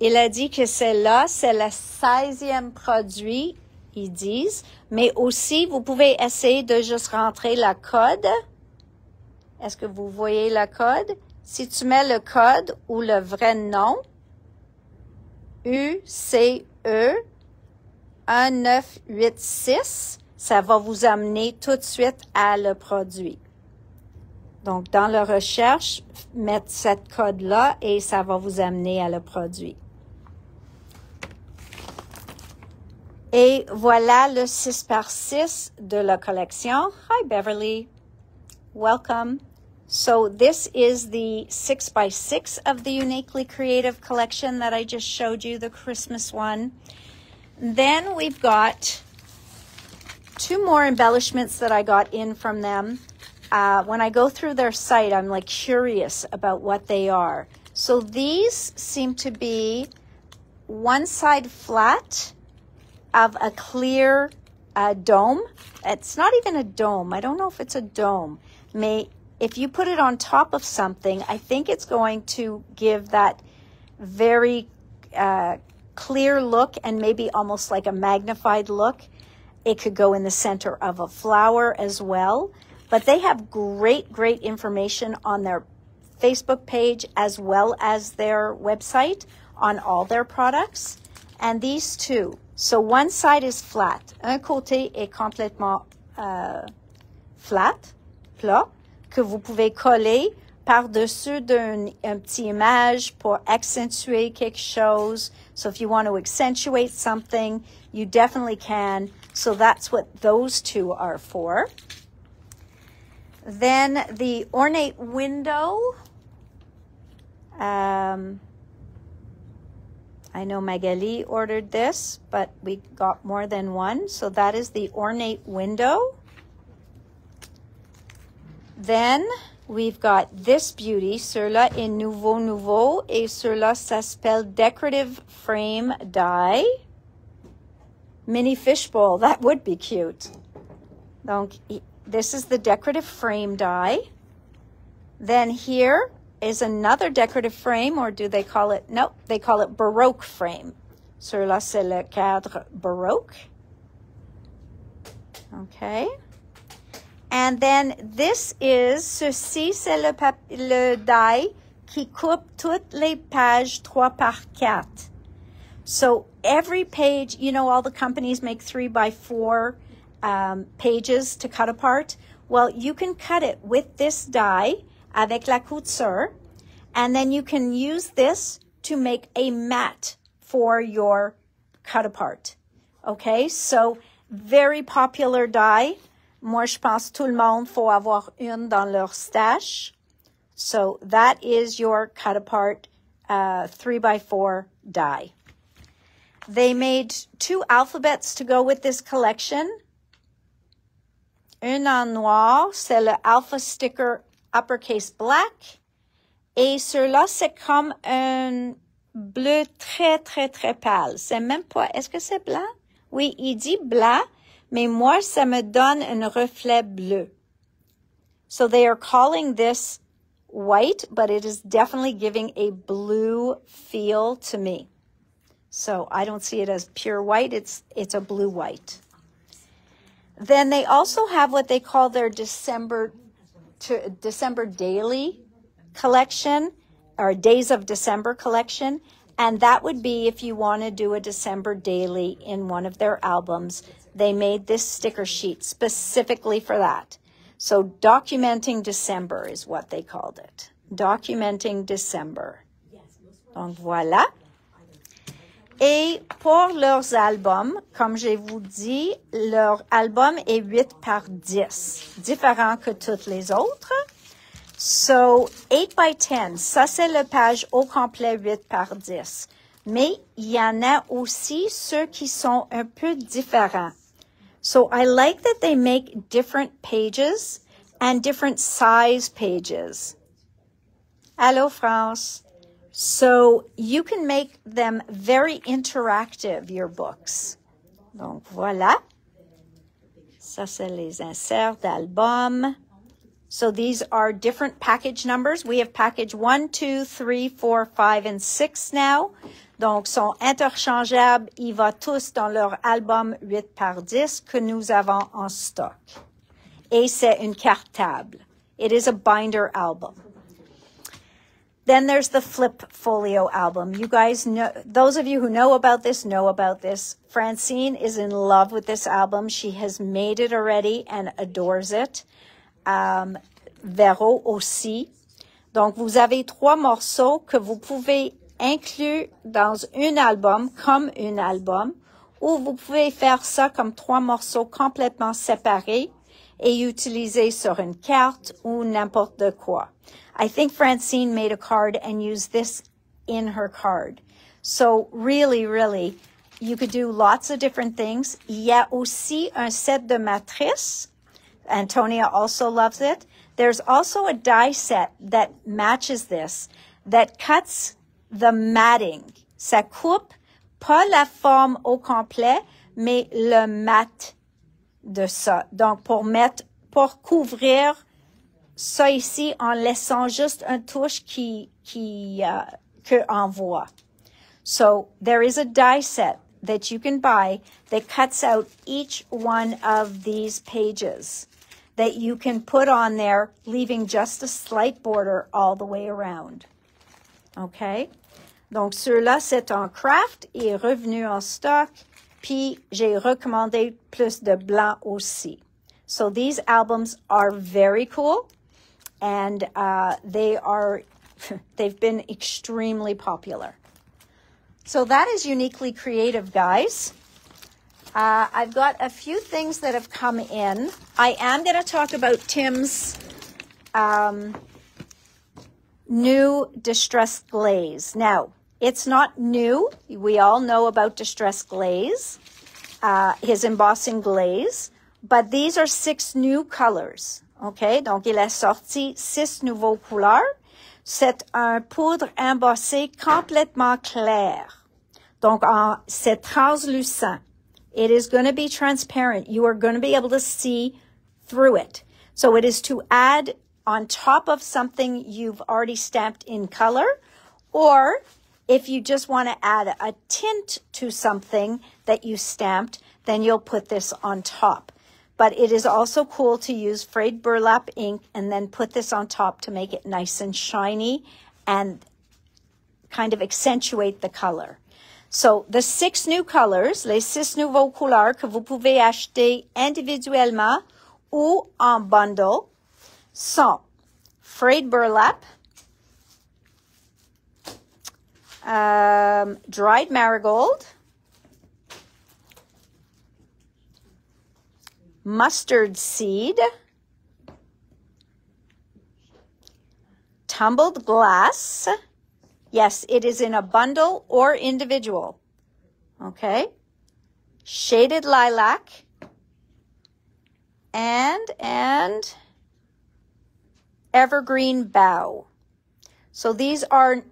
Il a dit que celle-là, c'est le 16e produit, ils disent. Mais aussi, vous pouvez essayer de juste rentrer la code. Est-ce que vous voyez la code? Si tu mets le code ou le vrai nom, UCE 1986, ça va vous amener tout de suite à le produit. Donc, dans la recherche, mettre cette code-là et ça va vous amener à le produit. Et voilà le 6 par 6 de la collection. Hi, Beverly. Welcome. So this is the 6 by 6 of the Uniquely Creative collection that I just showed you, the Christmas one. Then we've got two more embellishments that I got in from them. Uh, when I go through their site, I'm like curious about what they are. So these seem to be one side flat of a clear uh, dome. It's not even a dome. I don't know if it's a dome. May if you put it on top of something, I think it's going to give that very uh, clear look and maybe almost like a magnified look. It could go in the center of a flower as well. But they have great, great information on their Facebook page as well as their website on all their products. And these two. So one side is flat. Un côté est complètement uh, flat, plat. Que vous pouvez coller par-dessus d'un un petit image pour accentuer quelque chose. So if you want to accentuate something, you definitely can. So that's what those two are for. Then the ornate window. Um, I know Magali ordered this, but we got more than one. So that is the ornate window. Then we've got this beauty. Cela est nouveau nouveau et cela s'appelle decorative frame die. Mini fishbowl. That would be cute. Donc, this is the decorative frame die. Then here is another decorative frame, or do they call it? No, they call it Baroque frame. Cela, c'est le cadre Baroque. Okay. And then this is, ceci c'est le, le die qui coupe toutes les pages 3 par 4. So every page, you know, all the companies make three by four um, pages to cut apart. Well, you can cut it with this die avec la couture, and then you can use this to make a mat for your cut apart. Okay, so very popular die. Moi, je pense tout le monde faut avoir une dans leur stash. So that is your cut apart uh, three by four die. They made two alphabets to go with this collection. Un en noir, c'est le alpha sticker uppercase black. Et celui-là, c'est comme un bleu très, très, très pâle. C'est même pas, est-ce que c'est blanc? Oui, il dit blanc, mais moi, ça me donne un reflet bleu. So they are calling this white, but it is definitely giving a blue feel to me. So I don't see it as pure white. It's, it's a blue white. Then they also have what they call their December to December daily collection or days of December collection. And that would be if you want to do a December daily in one of their albums. They made this sticker sheet specifically for that. So documenting December is what they called it. Documenting December. Donc voilà. Et pour leurs albums, comme je vous dis, leur album est 8 par 10, différent que toutes les autres. So, 8 by 10, ça c'est le page au complet 8 par 10. Mais il y en a aussi ceux qui sont un peu différents. So, I like that they make different pages and different size pages. Hello, France. So you can make them very interactive, your books. Donc voilà. Ça, c'est les inserts d'albums. So these are different package numbers. We have package 1, 2, 3, 4, 5, and 6 now. Donc, sont interchangeables. Ils vont tous dans leur album 8 par 10 que nous avons en stock. Et c'est une cartable. It is a binder album. Then there's the Flip Folio album. You guys know, those of you who know about this know about this. Francine is in love with this album. She has made it already and adores it. Um, Vero aussi. Donc, vous avez trois morceaux que vous pouvez inclure dans un album comme un album, ou vous pouvez faire ça comme trois morceaux complètement séparés et utiliser sur une carte ou n'importe quoi. I think Francine made a card and used this in her card. So really, really, you could do lots of different things. Il y a aussi un set de matrices. Antonia also loves it. There's also a die set that matches this, that cuts the matting. Ça coupe pas la forme au complet, mais le mat de ça. Donc, pour mettre, pour couvrir ça ici en laissant juste un touche qui, qui, uh, que envoie. So there is a die set that you can buy that cuts out each one of these pages that you can put on there, leaving just a slight border all the way around. Okay? Donc, ceux-là, c'est en craft et est revenu en stock. Puis, j'ai recommandé plus de blanc aussi. So these albums are very cool and uh, they are they've been extremely popular. So that is uniquely creative, guys. Uh, I've got a few things that have come in. I am going to talk about Tim's um, new distress glaze. Now, it's not new. We all know about distress glaze, uh, his embossing glaze, but these are six new colors. OK? Donc, il a sorti six nouveaux couleurs. C'est un poudre embossé complètement clair. Donc, c'est translucent. It is going to be transparent. You are going to be able to see through it. So it is to add on top of something you've already stamped in color, or if you just want to add a tint to something that you stamped, then you'll put this on top. But it is also cool to use frayed burlap ink and then put this on top to make it nice and shiny and kind of accentuate the color. So, the six new colors, les six nouveaux couleurs que vous pouvez acheter individuellement ou en bundle sont frayed burlap, um, dried marigold, mustard seed, tumbled glass. Yes, it is in a bundle or individual. Okay. Shaded lilac. And, and evergreen bough. So these are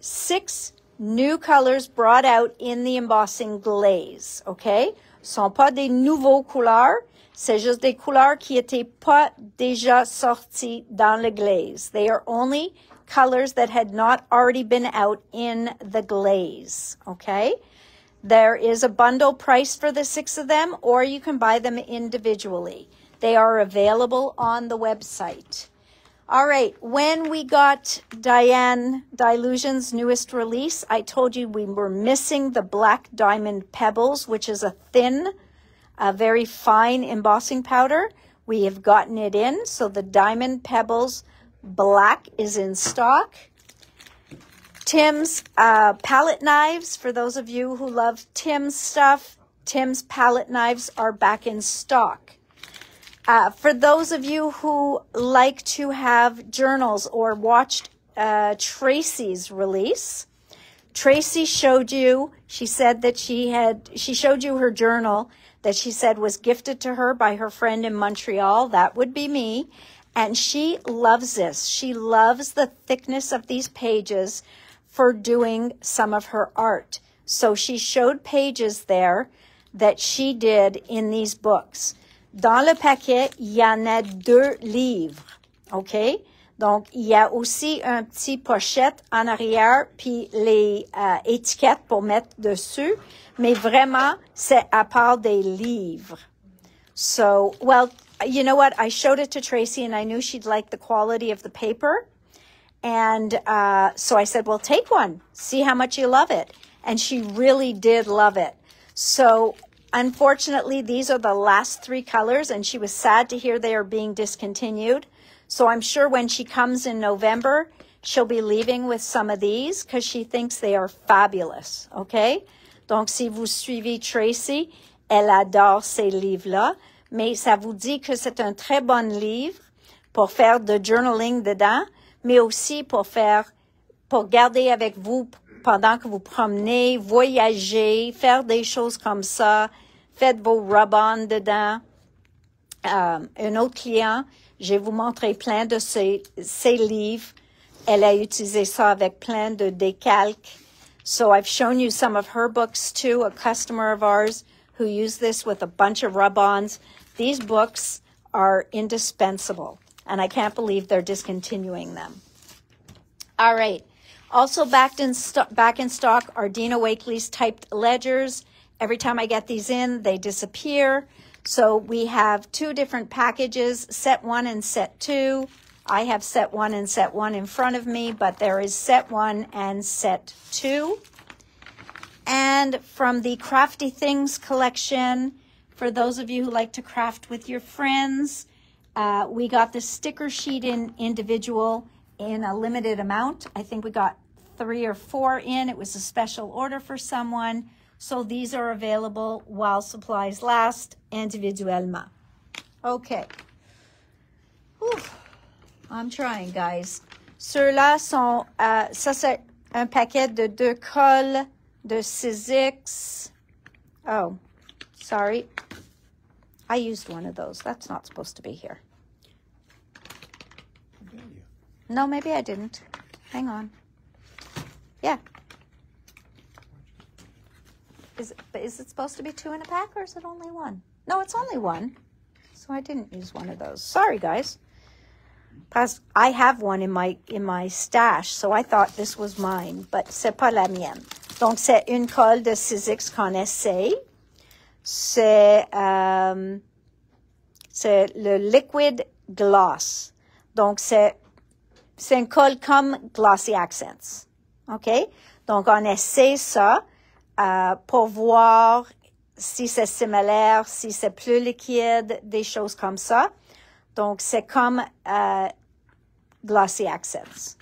six new colors brought out in the embossing glaze, okay? Ce Sont pas des nouveaux couleurs, c'est juste des couleurs qui étaient pas déjà sorties dans le glaze. They are only colors that had not already been out in the glaze, okay? There is a bundle price for the six of them, or you can buy them individually. They are available on the website. All right, when we got Dyan Dylusions' newest release, I told you we were missing the black diamond pebbles, which is a thin, a very fine embossing powder. We have gotten it in, so the diamond pebbles black is in stock. Tim's uh, palette knives, for those of you who love Tim's stuff, Tim's palette knives are back in stock. Uh, for those of you who like to have journals or watched uh, Tracy's release, Tracy showed you, she said that she had, she showed you her journal that she said was gifted to her by her friend in Montreal. That would be me. And she loves this. She loves the thickness of these pages for doing some of her art. So she showed pages there that she did in these books. Dans le paquet, il y en a deux livres. OK? Donc, il y a aussi un petit pochette en arrière, puis les euh, étiquettes pour mettre dessus. Mais vraiment, c'est à part des livres. So, well, you know what? I showed it to Tracy and I knew she'd like the quality of the paper. And uh, so I said, well, take one, see how much you love it. And she really did love it. So Unfortunately, these are the last three colors, and she was sad to hear they are being discontinued. So I'm sure when she comes in November, she'll be leaving with some of these because she thinks they are fabulous. Okay? Donc, si vous suivez Tracy, elle adore ces livres-là, mais ça vous dit que c'est un très bon livre pour faire de journaling dedans, mais aussi pour faire, pour garder avec vous pendant que vous promenez, voyager, faire des choses comme ça. Faites vos rub-on dedans. Euh, un autre client, je vais vous montrer plein de ses, ses livres. Elle a utilisé ça avec plein de décalques. So I've shown you some of her books too, a customer of ours who used this with a bunch of rub-ons. These books are indispensable, and I can't believe they're discontinuing them. All right. Also back in, back in stock are Dina Wakley's typed ledgers. Every time I get these in, they disappear. So we have two different packages, set one and set two. I have set one and set one in front of me, but there is set one and set two. And from the Crafty Things collection, for those of you who like to craft with your friends, uh, we got the sticker sheet in individual in a limited amount. I think we got three or four in. It was a special order for someone. So these are available while supplies last, individuellement. Okay. Whew. I'm trying, guys. Ceux-là sont, euh, ça c'est un paquet de deux cols de Sizzix. Oh, sorry. I used one of those. That's not supposed to be here. No, maybe I didn't. Hang on. Yeah. Is it, is it supposed to be two in a pack or is it only one? No, it's only one. So I didn't use one of those. Sorry, guys. I have one in my in my stash, so I thought this was mine, but c'est pas la mienne. Donc c'est une colle de Sizzix qu'on essaye. C'est euh, c'est le liquid gloss. Donc c'est colle comme Glossy Accents. OK? Donc, on essaie ça. euh, pour voir si c'est similaire, si c'est plus liquide, des choses comme ça. Donc, c'est comme euh, Glossy Accents.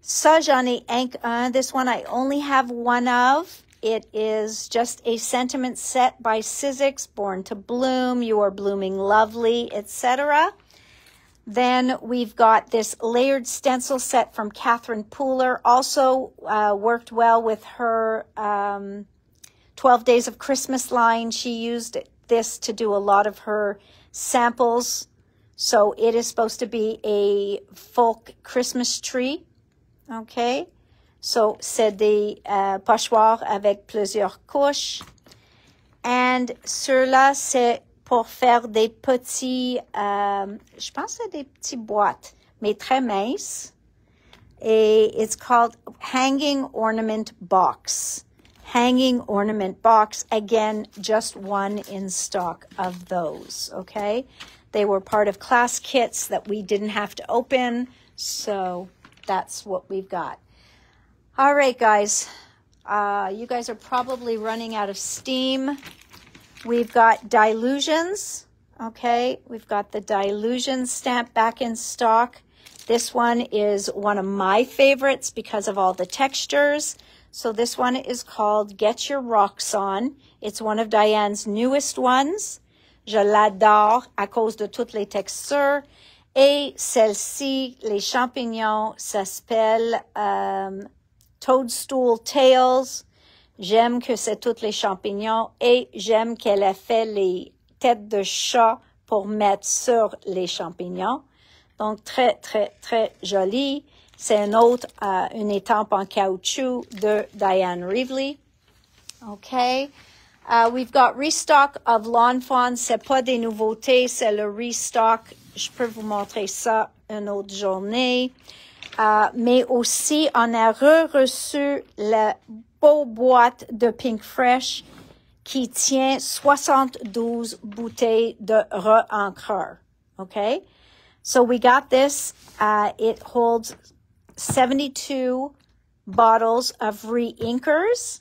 Ça, j'en ai un. This one I only have one of. It is just a sentiment set by Sizzix, Born to Bloom, You Are Blooming Lovely, etc. Then we've got this layered stencil set from Catherine Pooler. Also uh, worked well with her um, 12 Days of Christmas line. She used this to do a lot of her samples. So it is supposed to be a folk Christmas tree. Okay. So c'est des uh, pochoirs avec plusieurs couches. And sur là, c'est pour faire des petits, euh, je pense c'est des petits boîtes, mais très minces. Et it's called Hanging Ornament Box. Hanging Ornament Box. Again, just one in stock of those, okay? They were part of class kits that we didn't have to open, so that's what we've got. All right, guys. Uh, you guys are probably running out of steam. We've got Dylusions. Okay, we've got the Dylusion stamp back in stock. This one is one of my favorites because of all the textures. So this one is called Get Your Rocks On. It's one of Dyan's newest ones. Je l'adore à cause de toutes les textures. Et celle-ci, les champignons, s'appelle um, Toadstool Tails. J'aime que c'est toutes les champignons et j'aime qu'elle a fait les têtes de chat pour mettre sur les champignons. Donc, très, très, très joli. C'est un autre, euh, une étampe en caoutchouc de Diane Reevely. OK. Uh, we've got restock of Lawn Fawn. C'est pas des nouveautés, c'est le restock. Je peux vous montrer ça une autre journée. Uh, mais aussi, on a re-reçu la beau boîte de Pinkfresh qui tient 72 bouteilles de re-encreur. Okay? So we got this. Uh, it holds 72 bottles of re-inkers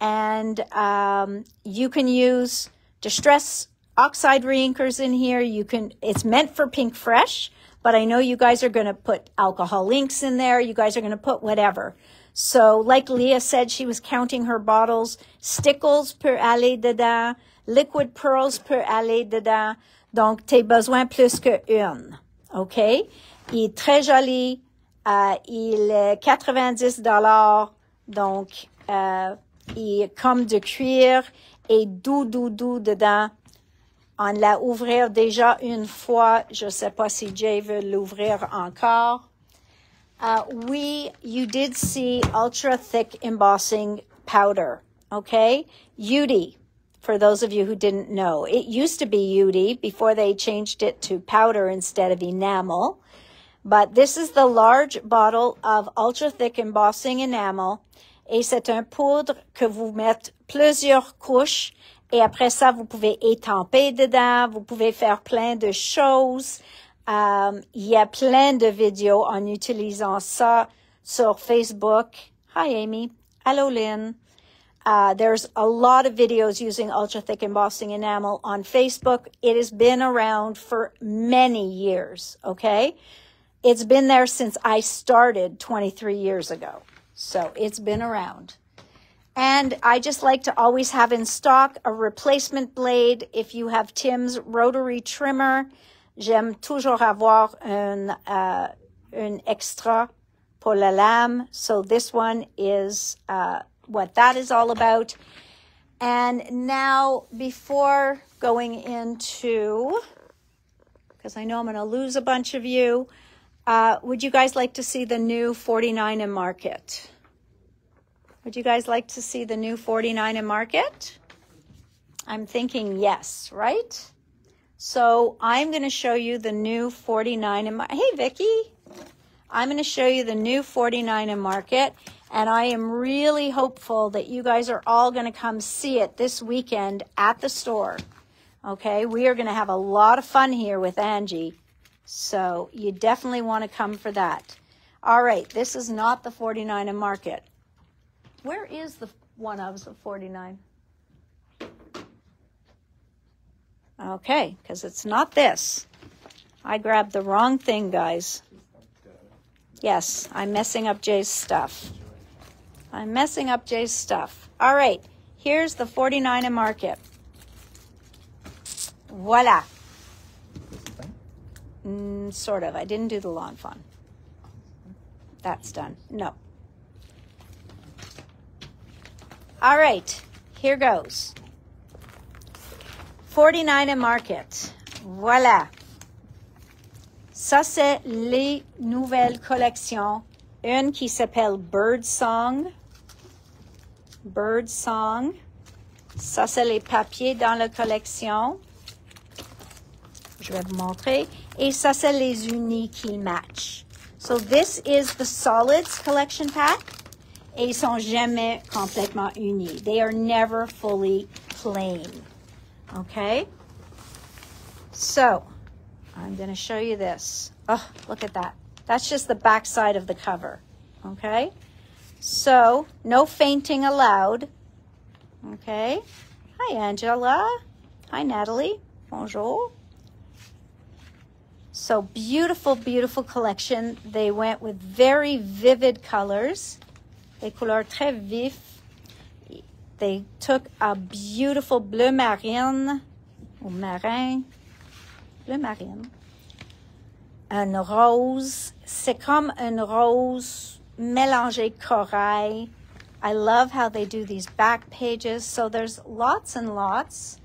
and um, you can use distress oxide reinkers in here. You can, it's meant for Pinkfresh, but I know you guys are going to put alcohol inks in there. You guys are going to put whatever. So, like Leah said, she was counting her bottles. Stickles per aller dedans. Liquid pearls per aller dedans. Donc, t'es besoin plus que une. OK? Il est très joli. Euh, il est 90 dollars. Donc, euh, il est comme de cuir et doux, doux, doux dedans. On l'a ouvert déjà une fois. Je ne sais pas si Jay veut l'ouvrir encore. Uh, we, you did see ultra thick embossing powder, okay? UTEE, for those of you who didn't know. It used to be UTEE before they changed it to powder instead of enamel. But this is the large bottle of ultra thick embossing enamel. Et c'est un poudre que vous mettez plusieurs couches. Et après ça, vous pouvez étamper dedans. Vous pouvez faire plein de choses. Um, il y a plein de vidéos en utilisant ça sur Facebook. Hi, Amy. Hello, Lynn. Uh, there's a lot of videos using ultra thick embossing enamel on Facebook. It has been around for many years. Okay. It's been there since I started 23 years ago. So it's been around. And I just like to always have in stock a replacement blade. If you have Tim's rotary trimmer, J'aime toujours avoir un, uh, un extra pour la lame. So this one is uh, what that is all about. And now, before going into, because I know I'm going to lose a bunch of you, uh, would you guys like to see the new 49 and Market? Would you guys like to see the new 49 and Market? I'm thinking yes, right? So I'm going to show you the new 49 and Market. hey Vicky, I'm going to show you the new 49 and Market and I am really hopeful that you guys are all going to come see it this weekend at the store. Okay, we are going to have a lot of fun here with Angie. So you definitely want to come for that. All right, this is not the 49 and Market. Where is the one of the 49? Okay, because it's not this. I grabbed the wrong thing, guys. Yes, I'm messing up Jay's stuff. I'm messing up Jay's stuff. All right, here's the 49 and market. Voila. Mm, sort of. I didn't do the lawn fawn. That's done. No. All right, here goes. 49 and market. Voilà. Ça, c'est les nouvelles collections. Une qui s'appelle Bird Song. Bird Song. Ça, c'est les papiers dans la collection. Je vais vous montrer. Et ça, c'est les unis qui matchent. So this is the solids collection pack. Et sont jamais complètement unis. They are never fully plain. Okay? So, I'm going to show you this. Oh, look at that. That's just the back side of the cover. Okay? So, no fainting allowed. Okay? Hi, Angela. Hi, Natalie. Bonjour. So beautiful, beautiful collection. They went with very vivid colors, des couleurs très vifs. They took a beautiful bleu marine, ou marin, bleu marine, un rose. C'est comme un rose mélangé corail. I love how they do these back pages. So there's lots and lots.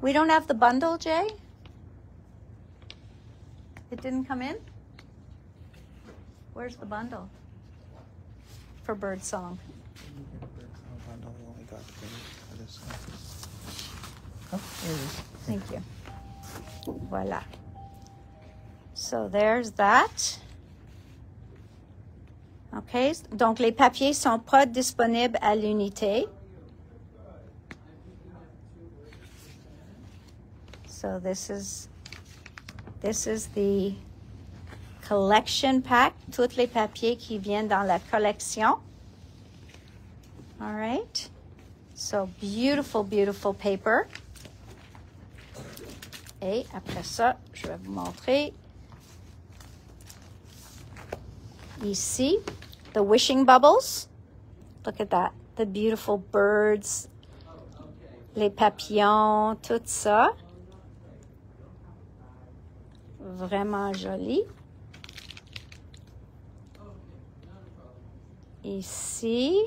We don't have the bundle, Jay? It didn't come in? Where's the bundle for bird song? Oh. Thank you. Voila. So there's that. OK. Donc, les papiers sont pas disponibles à l'unité. So this is this is the collection pack, tous les papiers qui viennent dans la collection. All right. So beautiful, beautiful paper. Et après ça, je vais vous montrer ici the wishing bubbles. Look at that. The beautiful birds, les papillons, tout ça. Vraiment joli. Ici,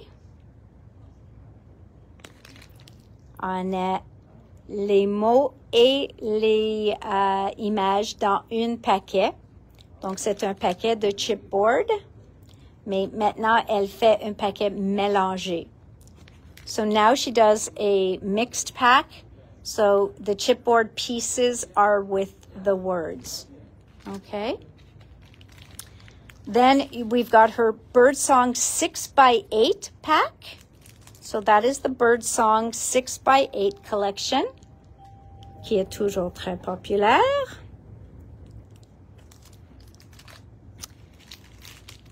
on a les mots et les euh, images dans un paquet. Donc, c'est un paquet de chipboard. Mais maintenant, elle fait un paquet mélangé. So now she does a mixed pack. So the chipboard pieces are with the words. Okay. Then we've got her Birdsong 6 by 8 pack. So that is the Birdsong 6 by 8 collection, qui est toujours très populaire.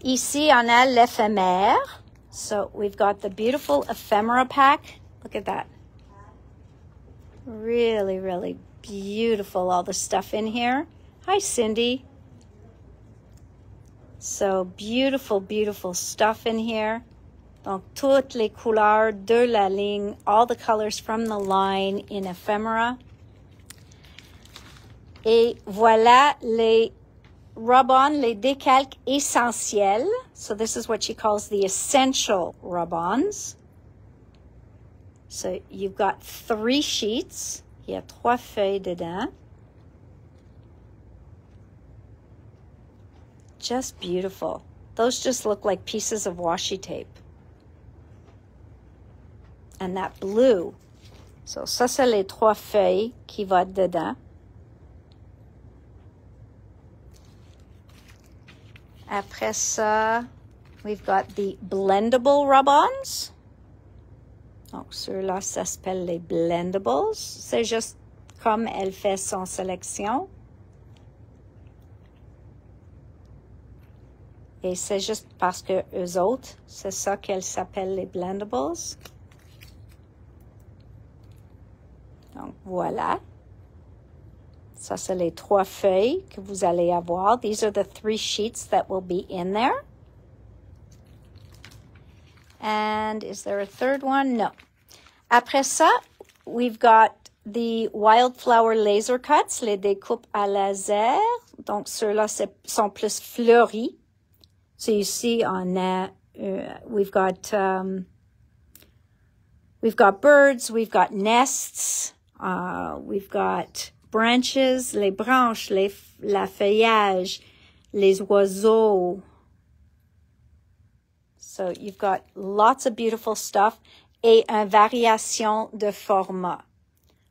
Ici, on a l'éphémère. So we've got the beautiful ephemera pack. Look at that. Really, really beautiful, all the stuff in here. Hi, Cindy. So beautiful, beautiful stuff in here. Donc, toutes les couleurs de la ligne, all the colors from the line in ephemera. Et voilà les rub-on, les décalques essentiels. So this is what she calls the essential rub-ons. So you've got three sheets. Il y a trois feuilles dedans. Just beautiful. Those just look like pieces of washi tape. And that blue. So ça, c'est les trois feuilles qui vont dedans. Après ça, we've got the blendable rub-ons. Donc, ceux-là, ça s'appelle les blendables. C'est juste comme elle fait son sélection. Et c'est juste parce que eux autres, c'est ça qu'elles s'appellent les blendables. Donc voilà. Ça, c'est les trois feuilles que vous allez avoir. These are the three sheets that will be in there. And is there a third one? No. Après ça, we've got the wildflower laser cuts, les découpes à laser. Donc, ceux-là sont plus fleuris. So you see on that, uh, we've got, um, we've got birds, we've got nests, uh, we've got branches, les branches, les, la feuillage, les oiseaux. So you've got lots of beautiful stuff et une variation de format.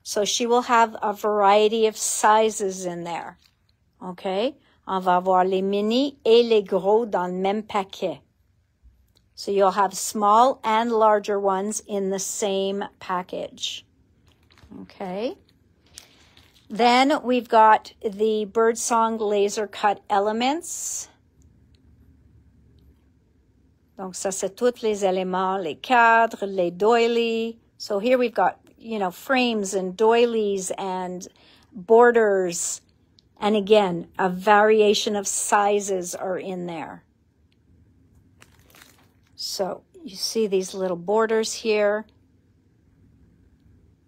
So she will have a variety of sizes in there. Okay? On va avoir les mini et les gros dans le même paquet. So you'll have small and larger ones in the same package. Okay? Then we've got the Birdsong laser cut elements. Donc ça c'est tous les éléments, les cadres, les doilies. So here we've got, you know, frames and doilies and borders. And again, a variation of sizes are in there. So you see these little borders here.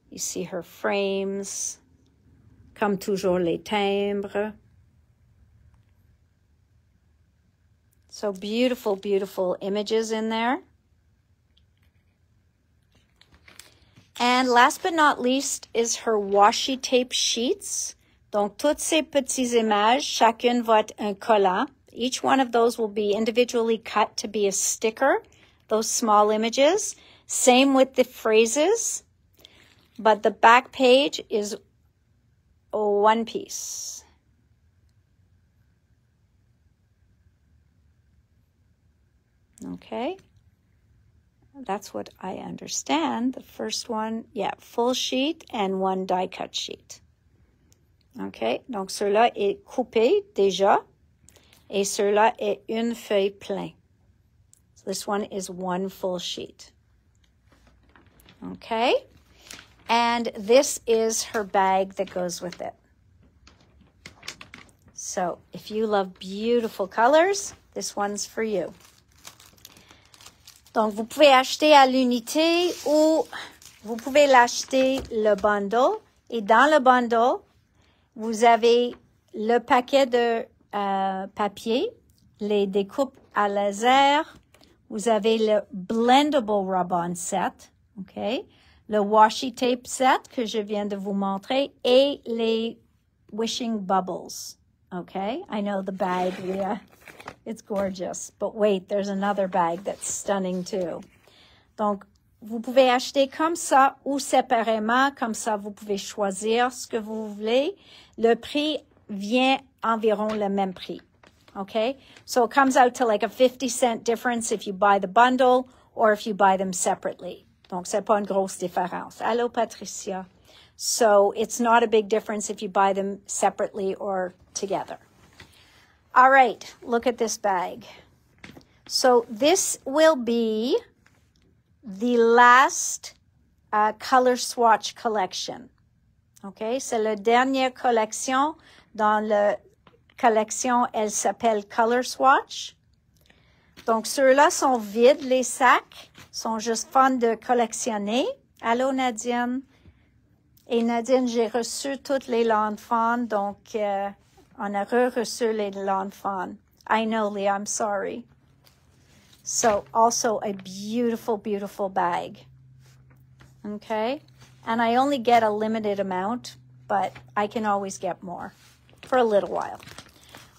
You see her frames. Comme toujours, les timbres. So beautiful, beautiful images in there. And last but not least is her washi tape sheets. Donc, toutes ces petites images, chacune va être un collant. Each one of those will be individually cut to be a sticker, those small images. Same with the phrases, but the back page is one piece. Okay. That's what I understand. The first one, yeah, full sheet and one die cut sheet. OK? Donc, cela est coupé déjà. Et cela est une feuille plein. So this one is one full sheet. Okay? And this is her bag that goes with it. So if you love beautiful colors, this one's for you. Donc, vous pouvez acheter à l'unité ou vous pouvez l'acheter le bundle. Et dans le bundle, vous avez le paquet de euh, papier, les découpes à laser, vous avez le blendable rub-on set, OK? le washi tape set que je viens de vous montrer et les wishing bubbles. Okay, I know the bag, yeah, it's gorgeous. But wait, there's another bag that's stunning too. Donc, vous pouvez acheter comme ça ou séparément, comme ça vous pouvez choisir ce que vous voulez. Le prix vient environ le même prix. Okay, so it comes out to like a 50 cent difference if you buy the bundle or if you buy them separately. Donc, c'est pas une grosse différence. Hello, Patricia? So it's not a big difference if you buy them separately or together. All right, look at this bag. So this will be the last uh, color swatch collection. Okay, c'est la dernière collection. Dans la collection, elle s'appelle Color Swatch. Donc, ceux-là sont vides, les sacs, sont juste fun de collectionner. Allô, Nadine? Et Nadine, j'ai reçu toutes les land fun, donc euh, on a re-reçu les fun. I know, Leah, I'm sorry. So, also a beautiful, beautiful bag. Okay? And I only get a limited amount, but I can always get more for a little while.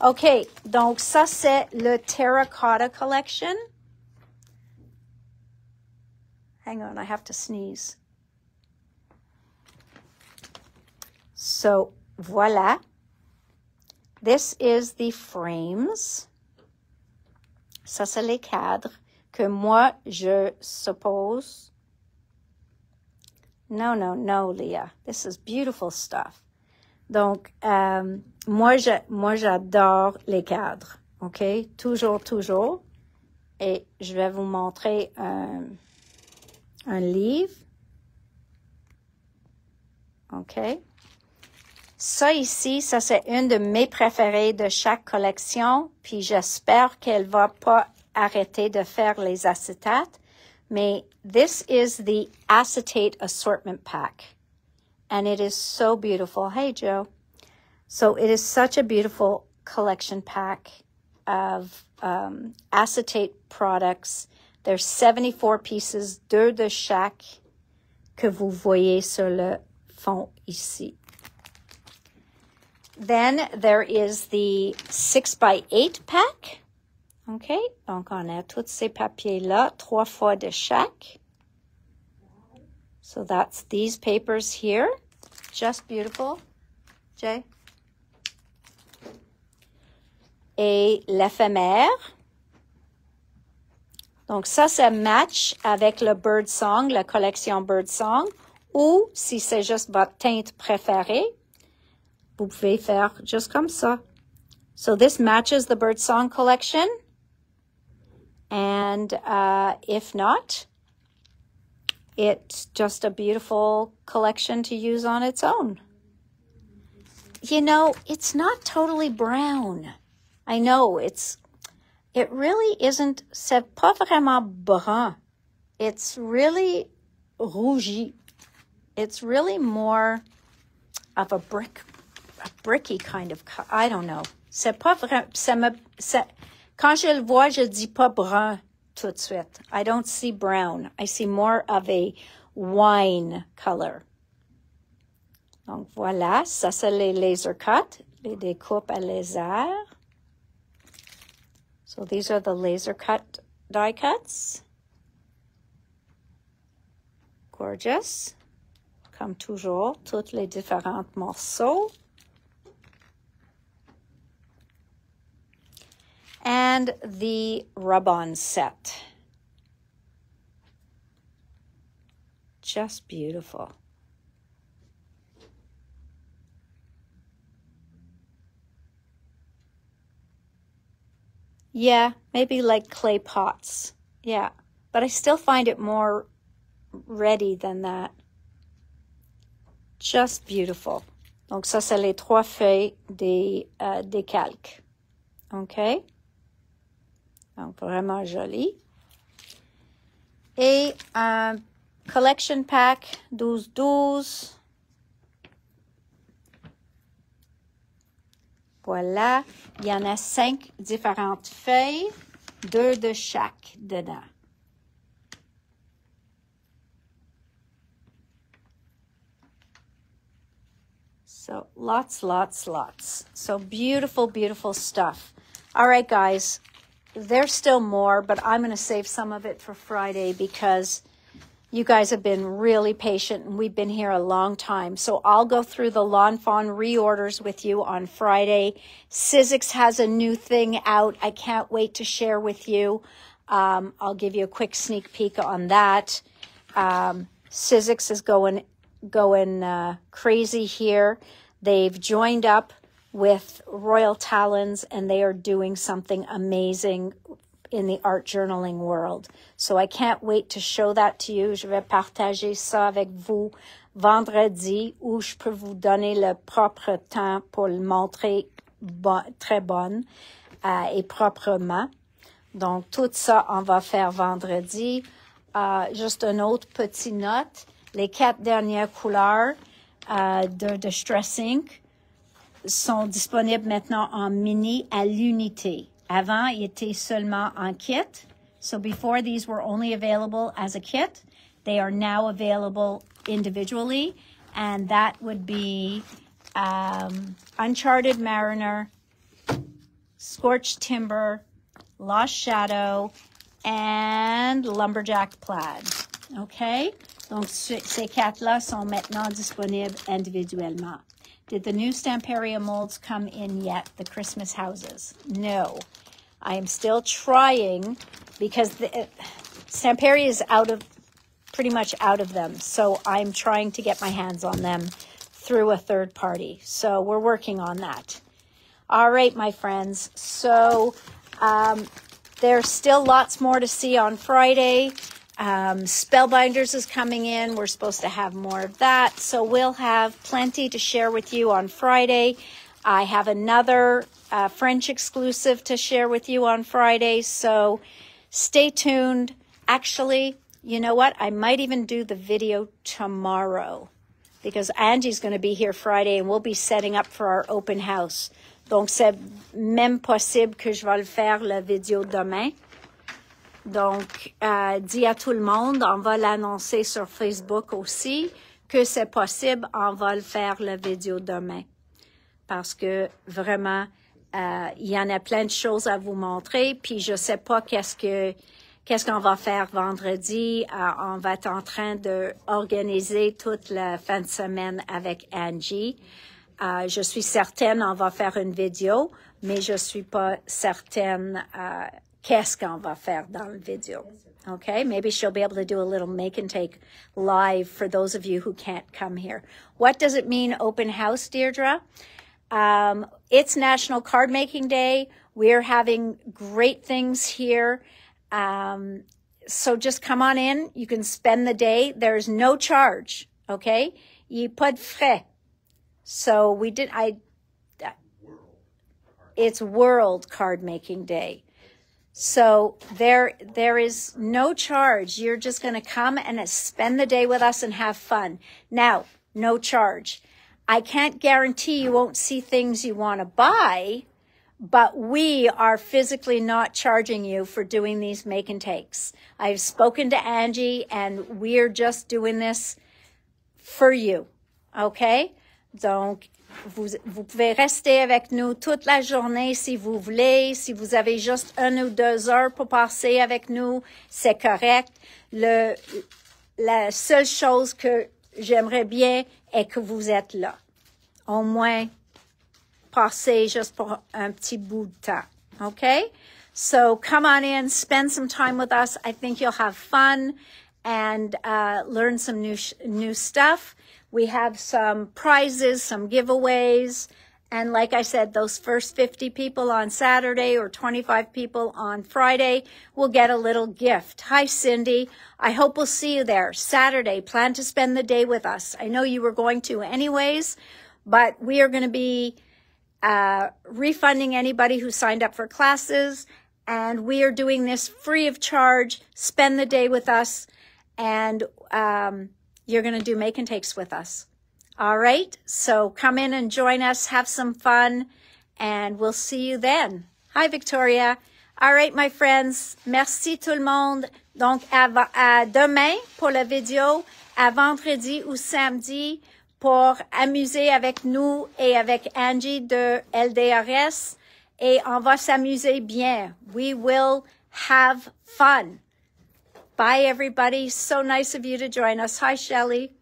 OK, donc ça, c'est le Terracotta Collection. Hang on, I have to sneeze. So, voilà. This is the frames. Ça, c'est les cadres que moi, je suppose. No, no, no, Leah. This is beautiful stuff. Donc, euh, moi, je, moi, j'adore les cadres. OK? Toujours, toujours. Et je vais vous montrer un, un livre. OK? Ça ici, ça c'est une de mes préférées de chaque collection, puis j'espère qu'elle va pas arrêter de faire les acétates. Mais this is the acetate assortment pack. And it is so beautiful. Hey, Joe. So it is such a beautiful collection pack of um, acetate products. There's 74 pieces, deux de chaque, que vous voyez sur le fond ici. Then there is the 6 by 8 pack. OK? Donc, on a tous ces papiers-là, trois fois de chaque. So that's these papers here. Just beautiful. Jay? Et l'éphémère. Donc, ça, ça match avec le Bird Song, la collection Bird Song. Ou, si c'est juste votre teinte préférée, pouvez faire juste comme ça. So this matches the Bird Song collection. And uh, if not, it's just a beautiful collection to use on its own. You know, it's not totally brown. I know it's, it really isn't, c'est pas vraiment brun. It's really rougi. It's really more of a brick, bricky kind of, I don't know. C'est pas vrai, ça me, ça, Quand je le vois, je dis pas brun tout de suite. I don't see brown. I see more of a wine color. Donc voilà, ça c'est les laser cut, les découpes à laser. So these are the laser cut die cuts. Gorgeous. Comme toujours, tous les différents morceaux. And the rub-on set. Just beautiful. Yeah, maybe like clay pots. Yeah, but I still find it more ready than that. Just beautiful. Donc ça, c'est les trois feuilles des, uh, des calques. Okay? Donc, vraiment joli. Et un collection pack 12-12. Voilà. Il y en a cinq différentes feuilles, deux de chaque dedans. So lots, lots, lots. So beautiful, beautiful stuff. All right, guys there's still more, but I'm going to save some of it for Friday because you guys have been really patient and we've been here a long time. So I'll go through the Lawn Fawn reorders with you on Friday. Sizzix has a new thing out. I can't wait to share with you. Um, I'll give you a quick sneak peek on that. Um, Sizzix is going going uh, crazy here. They've joined up with Royal Talons, and they are doing something amazing in the art journaling world. So I can't wait to show that to you. Je vais partager ça avec vous vendredi où je peux vous donner le propre temps pour le montrer très bonne euh, et proprement. Donc, tout ça, on va faire vendredi. Euh, juste une autre petite note. Les quatre dernières couleurs euh, de, de Stress Ink sont disponibles maintenant en mini à l'unité. Avant, ils étaient seulement en kit. So before these were only available as a kit, they are now available individually, and that would be um, Uncharted Mariner, Scorched Timber, Lost Shadow, and Lumberjack Plaid. OK? Donc, ces quatre-là sont maintenant disponibles individuellement. Did the new Stamperia molds come in yet, the Christmas houses? No. I am still trying because the, uh, Stamperia is out of, pretty much out of them. So I'm trying to get my hands on them through a third party. So we're working on that. All right, my friends. So um, there's still lots more to see on Friday. Um, Spellbinders is coming in. We're supposed to have more of that. So we'll have plenty to share with you on Friday. I have another uh, French exclusive to share with you on Friday. So stay tuned. Actually, you know what? I might even do the video tomorrow because Angie's going to be here Friday and we'll be setting up for our open house. Donc, c'est même possible que je vais le faire la vidéo demain. Donc, euh, dis à tout le monde, on va l'annoncer sur Facebook aussi, que c'est possible, on va le faire la vidéo demain. Parce que vraiment, euh, il y en a plein de choses à vous montrer, puis je sais pas qu'est-ce que qu'est-ce qu'on va faire vendredi. Euh, on va être en train de organiser toute la fin de semaine avec Angie. Euh, je suis certaine on va faire une vidéo, mais je suis pas certaine euh, qu'est-ce qu'on va faire dans la vidéo. Okay, maybe she'll be able to do a little make and take live for those of you who can't come here. What does it mean, open house, Deirdre? Um, it's National Card Making Day. We're having great things here. Um, so just come on in. You can spend the day. There's no charge. Okay. Y pas de frais. So we did, I, it's World Card Making Day. So there, there is no charge. You're just going to come and spend the day with us and have fun. Now, no charge. I can't guarantee you won't see things you want to buy, but we are physically not charging you for doing these make and takes. I've spoken to Angie and we're just doing this for you. Okay? Donc, vous, pouvez rester avec nous toute la journée si vous voulez. Si vous avez juste une ou deux heures pour passer avec nous, c'est correct. La seule chose que j'aimerais bien est que vous êtes là. Au moins, passer juste pour un petit bout de temps. Okay? So come on in, spend some time with us. I think you'll have fun and uh, learn some new, new stuff. We have some prizes, some giveaways. And like I said, those first 50 people on Saturday or 25 people on Friday will get a little gift. Hi, Cindy. I hope we'll see you there Saturday. Plan to spend the day with us. I know you were going to anyways, but we are going to be uh, refunding anybody who signed up for classes. And we are doing this free of charge. Spend the day with us. And, um, you're going to do make and takes with us. All right. So come in and join us, have some fun, and we'll see you then. Hi, Victoria. All right, my friends. Merci tout le monde. Donc, à, demain pour la vidéo, à vendredi ou samedi pour amuser avec nous et avec Angie de LDRS. Et on va s'amuser bien. We will have fun. Bye, everybody. So nice of you to join us. Hi, Shelly.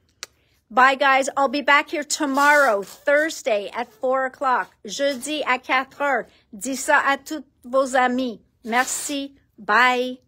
Bye, guys. I'll be back here tomorrow, Thursday at 4 o'clock, jeudi à 4 heures. Dis ça à tous vos amis. Merci. Bye.